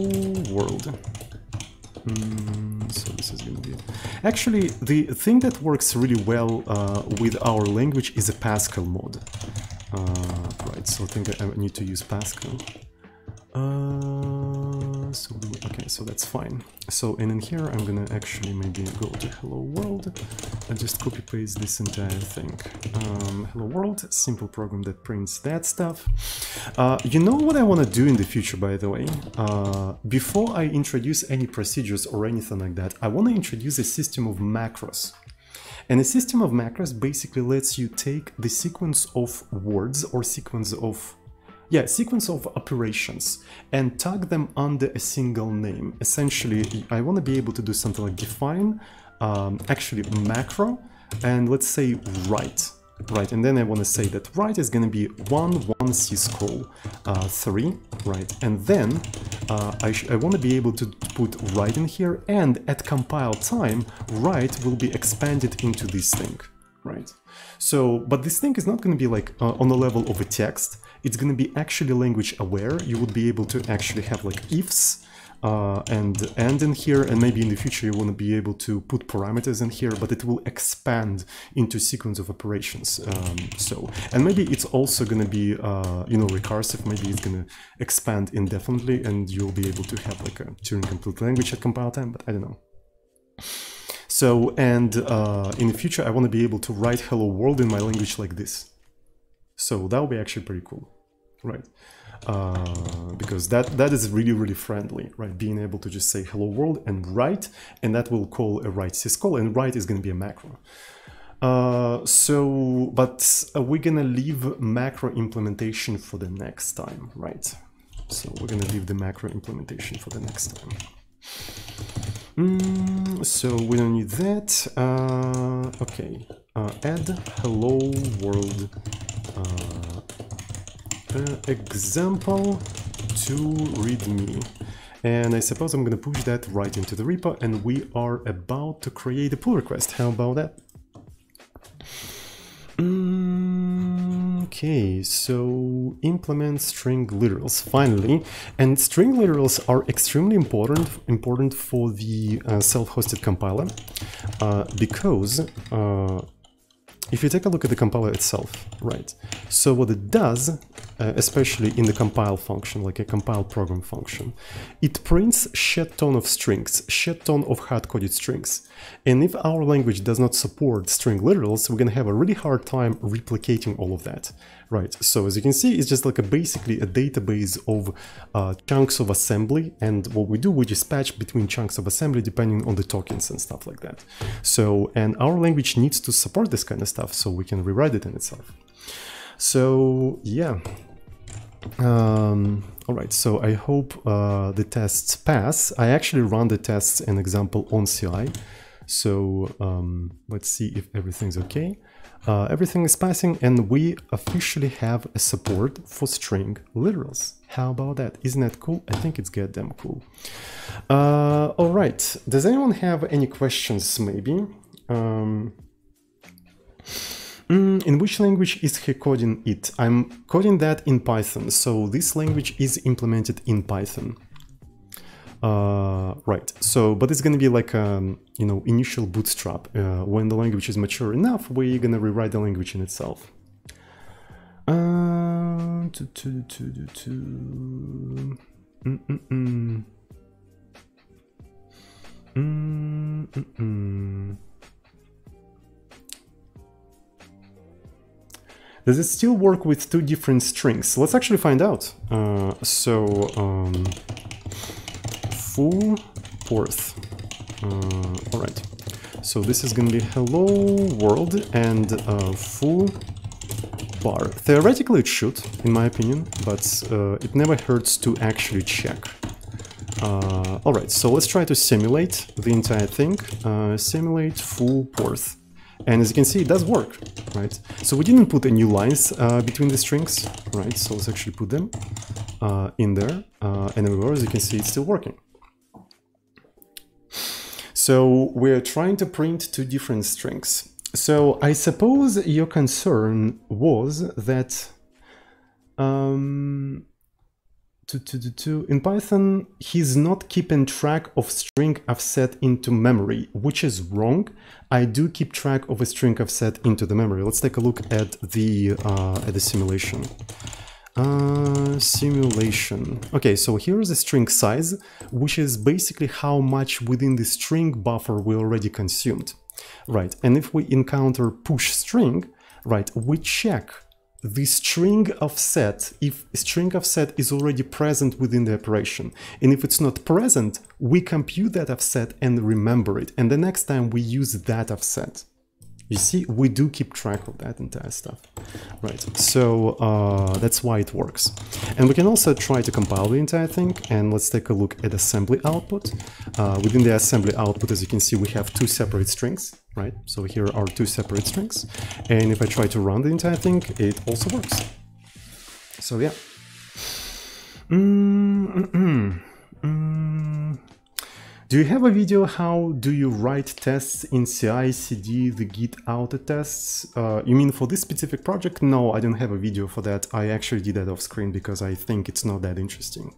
world. Mm, so this is to be... Actually, the thing that works really well uh, with our language is a Pascal mode. Uh, right, so I think I need to use Pascal. Uh, so okay, so that's fine. So and in here I'm gonna actually maybe go to hello world and just copy paste this entire thing. Um, hello world, simple program that prints that stuff. Uh, you know what I want to do in the future, by the way? Uh, before I introduce any procedures or anything like that, I want to introduce a system of macros. And a system of macros basically lets you take the sequence of words or sequence of yeah, sequence of operations and tag them under a single name. Essentially, I want to be able to do something like define, um, actually macro, and let's say write, right? And then I want to say that right is going to be 1, 1 syscall uh, 3, right? And then uh, I, I want to be able to put right in here, and at compile time, right will be expanded into this thing, right? So, but this thing is not going to be like uh, on the level of a text. It's going to be actually language aware. You would be able to actually have like ifs, uh, and end in here and maybe in the future you want to be able to put parameters in here but it will expand into sequence of operations um, so. And maybe it's also going to be uh, you know recursive. Maybe it's going to expand indefinitely and you'll be able to have like a Turing complete language at compile time but I don't know. So and uh, in the future I want to be able to write hello world in my language like this. So that would be actually pretty cool right uh, because that that is really really friendly right? Being able to just say hello world and write and that will call a write syscall and write is going to be a macro. Uh, so but uh, we're gonna leave macro implementation for the next time right? So we're gonna leave the macro implementation for the next time. Mm, so we don't need that. Uh, okay. Uh, add hello world uh, example to readme. And I suppose I'm going to push that right into the repo and we are about to create a pull request. How about that? Mm, okay, so implement string literals finally, and string literals are extremely important important for the uh, self-hosted compiler uh, because uh, if you take a look at the compiler itself, right? So what it does, uh, especially in the compile function, like a compile program function, it prints shed ton of strings, shed ton of hard-coded strings. And if our language does not support string literals, we're gonna have a really hard time replicating all of that. Right, so as you can see, it's just like a basically a database of uh, chunks of assembly, and what we do, we dispatch between chunks of assembly depending on the tokens and stuff like that. So, and our language needs to support this kind of stuff, so we can rewrite it in itself. So, yeah. Um, all right, so I hope uh, the tests pass. I actually run the tests an example on CI. So um, let's see if everything's okay. Uh, everything is passing and we officially have a support for string literals. How about that? Isn't that cool? I think it's goddamn cool. Uh, all right. Does anyone have any questions maybe? Um, mm, in which language is he coding it? I'm coding that in Python. So this language is implemented in Python. Uh, right. So, but it's to be like um, you know, initial bootstrap. Uh, when the language is mature enough, we're to rewrite the language in itself. Uh, to, to, to, to. Does it still work with two different strings? Let's actually find out. Uh, so, um, full porth. Uh, all right. So this is going to be hello world and uh, foo bar. Theoretically it should, in my opinion, but uh, it never hurts to actually check. Uh, Alright, so let's try to simulate the entire thing. Uh, simulate full porth. And as you can see, it does work, right? So we didn't put any lines uh, between the strings, right? So let's actually put them uh, in there. Uh, and everywhere, as you can see, it's still working. So we're trying to print two different strings. So I suppose your concern was that um, to, to, to, in Python, he's not keeping track of string offset into memory, which is wrong. I do keep track of a string offset into the memory. Let's take a look at the uh, at the simulation. Uh, simulation. Okay, so here is the string size, which is basically how much within the string buffer we already consumed. Right, and if we encounter push string, right, we check the string offset if string offset is already present within the operation. And if it's not present, we compute that offset and remember it. And the next time we use that offset. You see, we do keep track of that entire stuff. Right, so uh, that's why it works. And we can also try to compile the entire thing, and let's take a look at assembly output. Uh, within the assembly output, as you can see, we have two separate strings, right? So here are two separate strings. And if I try to run the entire thing, it also works. So yeah. Mm -mm. Mm. Do you have a video how do you write tests in CI, CD, the Git auto tests? Uh, you mean for this specific project? No, I don't have a video for that. I actually did that off screen because I think it's not that interesting.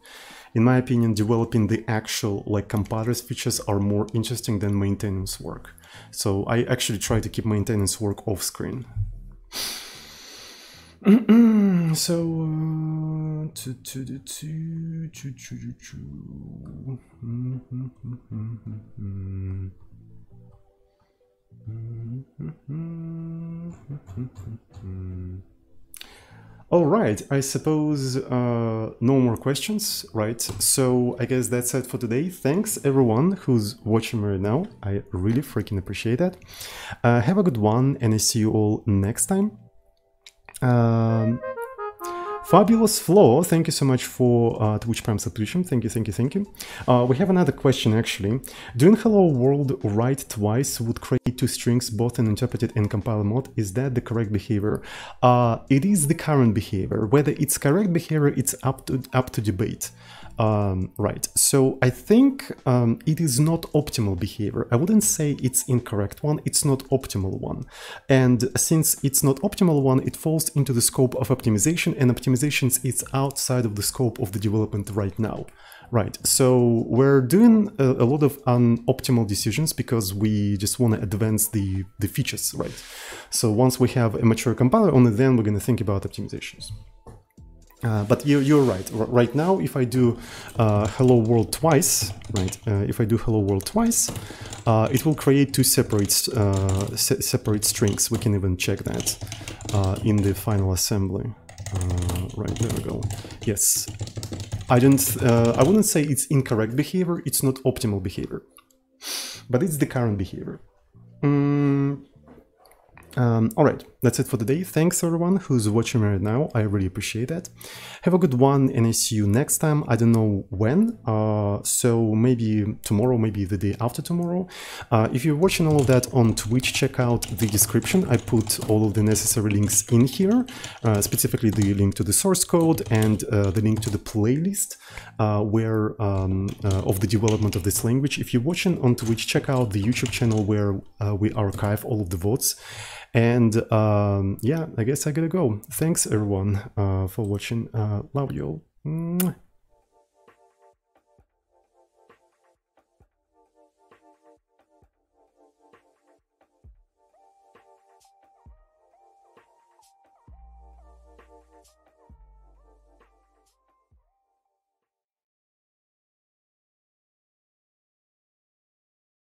In my opinion, developing the actual like compilers features are more interesting than maintenance work. So I actually try to keep maintenance work off screen. So uh. All right, I suppose uh, no more questions, right? So I guess that's it for today. Thanks everyone who's watching me right now. I really freaking appreciate that. Uh, have a good one and I see you all next time. Um, Fabulous Flow, thank you so much for uh, Twitch Prime subscription. Thank you, thank you, thank you. Uh, we have another question actually. Doing hello world write twice would create two strings both in interpreted and compiler mode. Is that the correct behavior? Uh, it is the current behavior. Whether it's correct behavior, it's up to up to debate. Um, right, so I think um, it is not optimal behavior. I wouldn't say it's incorrect one, it's not optimal one. And since it's not optimal one, it falls into the scope of optimization and optimizations is outside of the scope of the development right now. Right, so we're doing a, a lot of unoptimal decisions because we just want to advance the, the features, right? So once we have a mature compiler, only then we're going to think about optimizations. Uh, but you, you're right. R right now, if I do uh, hello world twice, right? Uh, if I do hello world twice, uh, it will create two separate uh, se separate strings. We can even check that uh, in the final assembly. right there we go. Yes, I don't. I wouldn't say it's incorrect behavior. It's not optimal behavior, but it's the current behavior. Mm. Um, all right, that's it for today. Thanks everyone who's watching right now. I really appreciate that. Have a good one and I see you next time. I don't know when, uh, so maybe tomorrow, maybe the day after tomorrow. Uh, if you're watching all of that on Twitch, check out the description. I put all of the necessary links in here, uh, specifically the link to the source code and uh, the link to the playlist uh, where um, uh, of the development of this language. If you're watching on Twitch, check out the YouTube channel where we archive all of the VODs. And um, yeah, I guess I gotta go. Thanks everyone uh, for watching. Uh, love you all.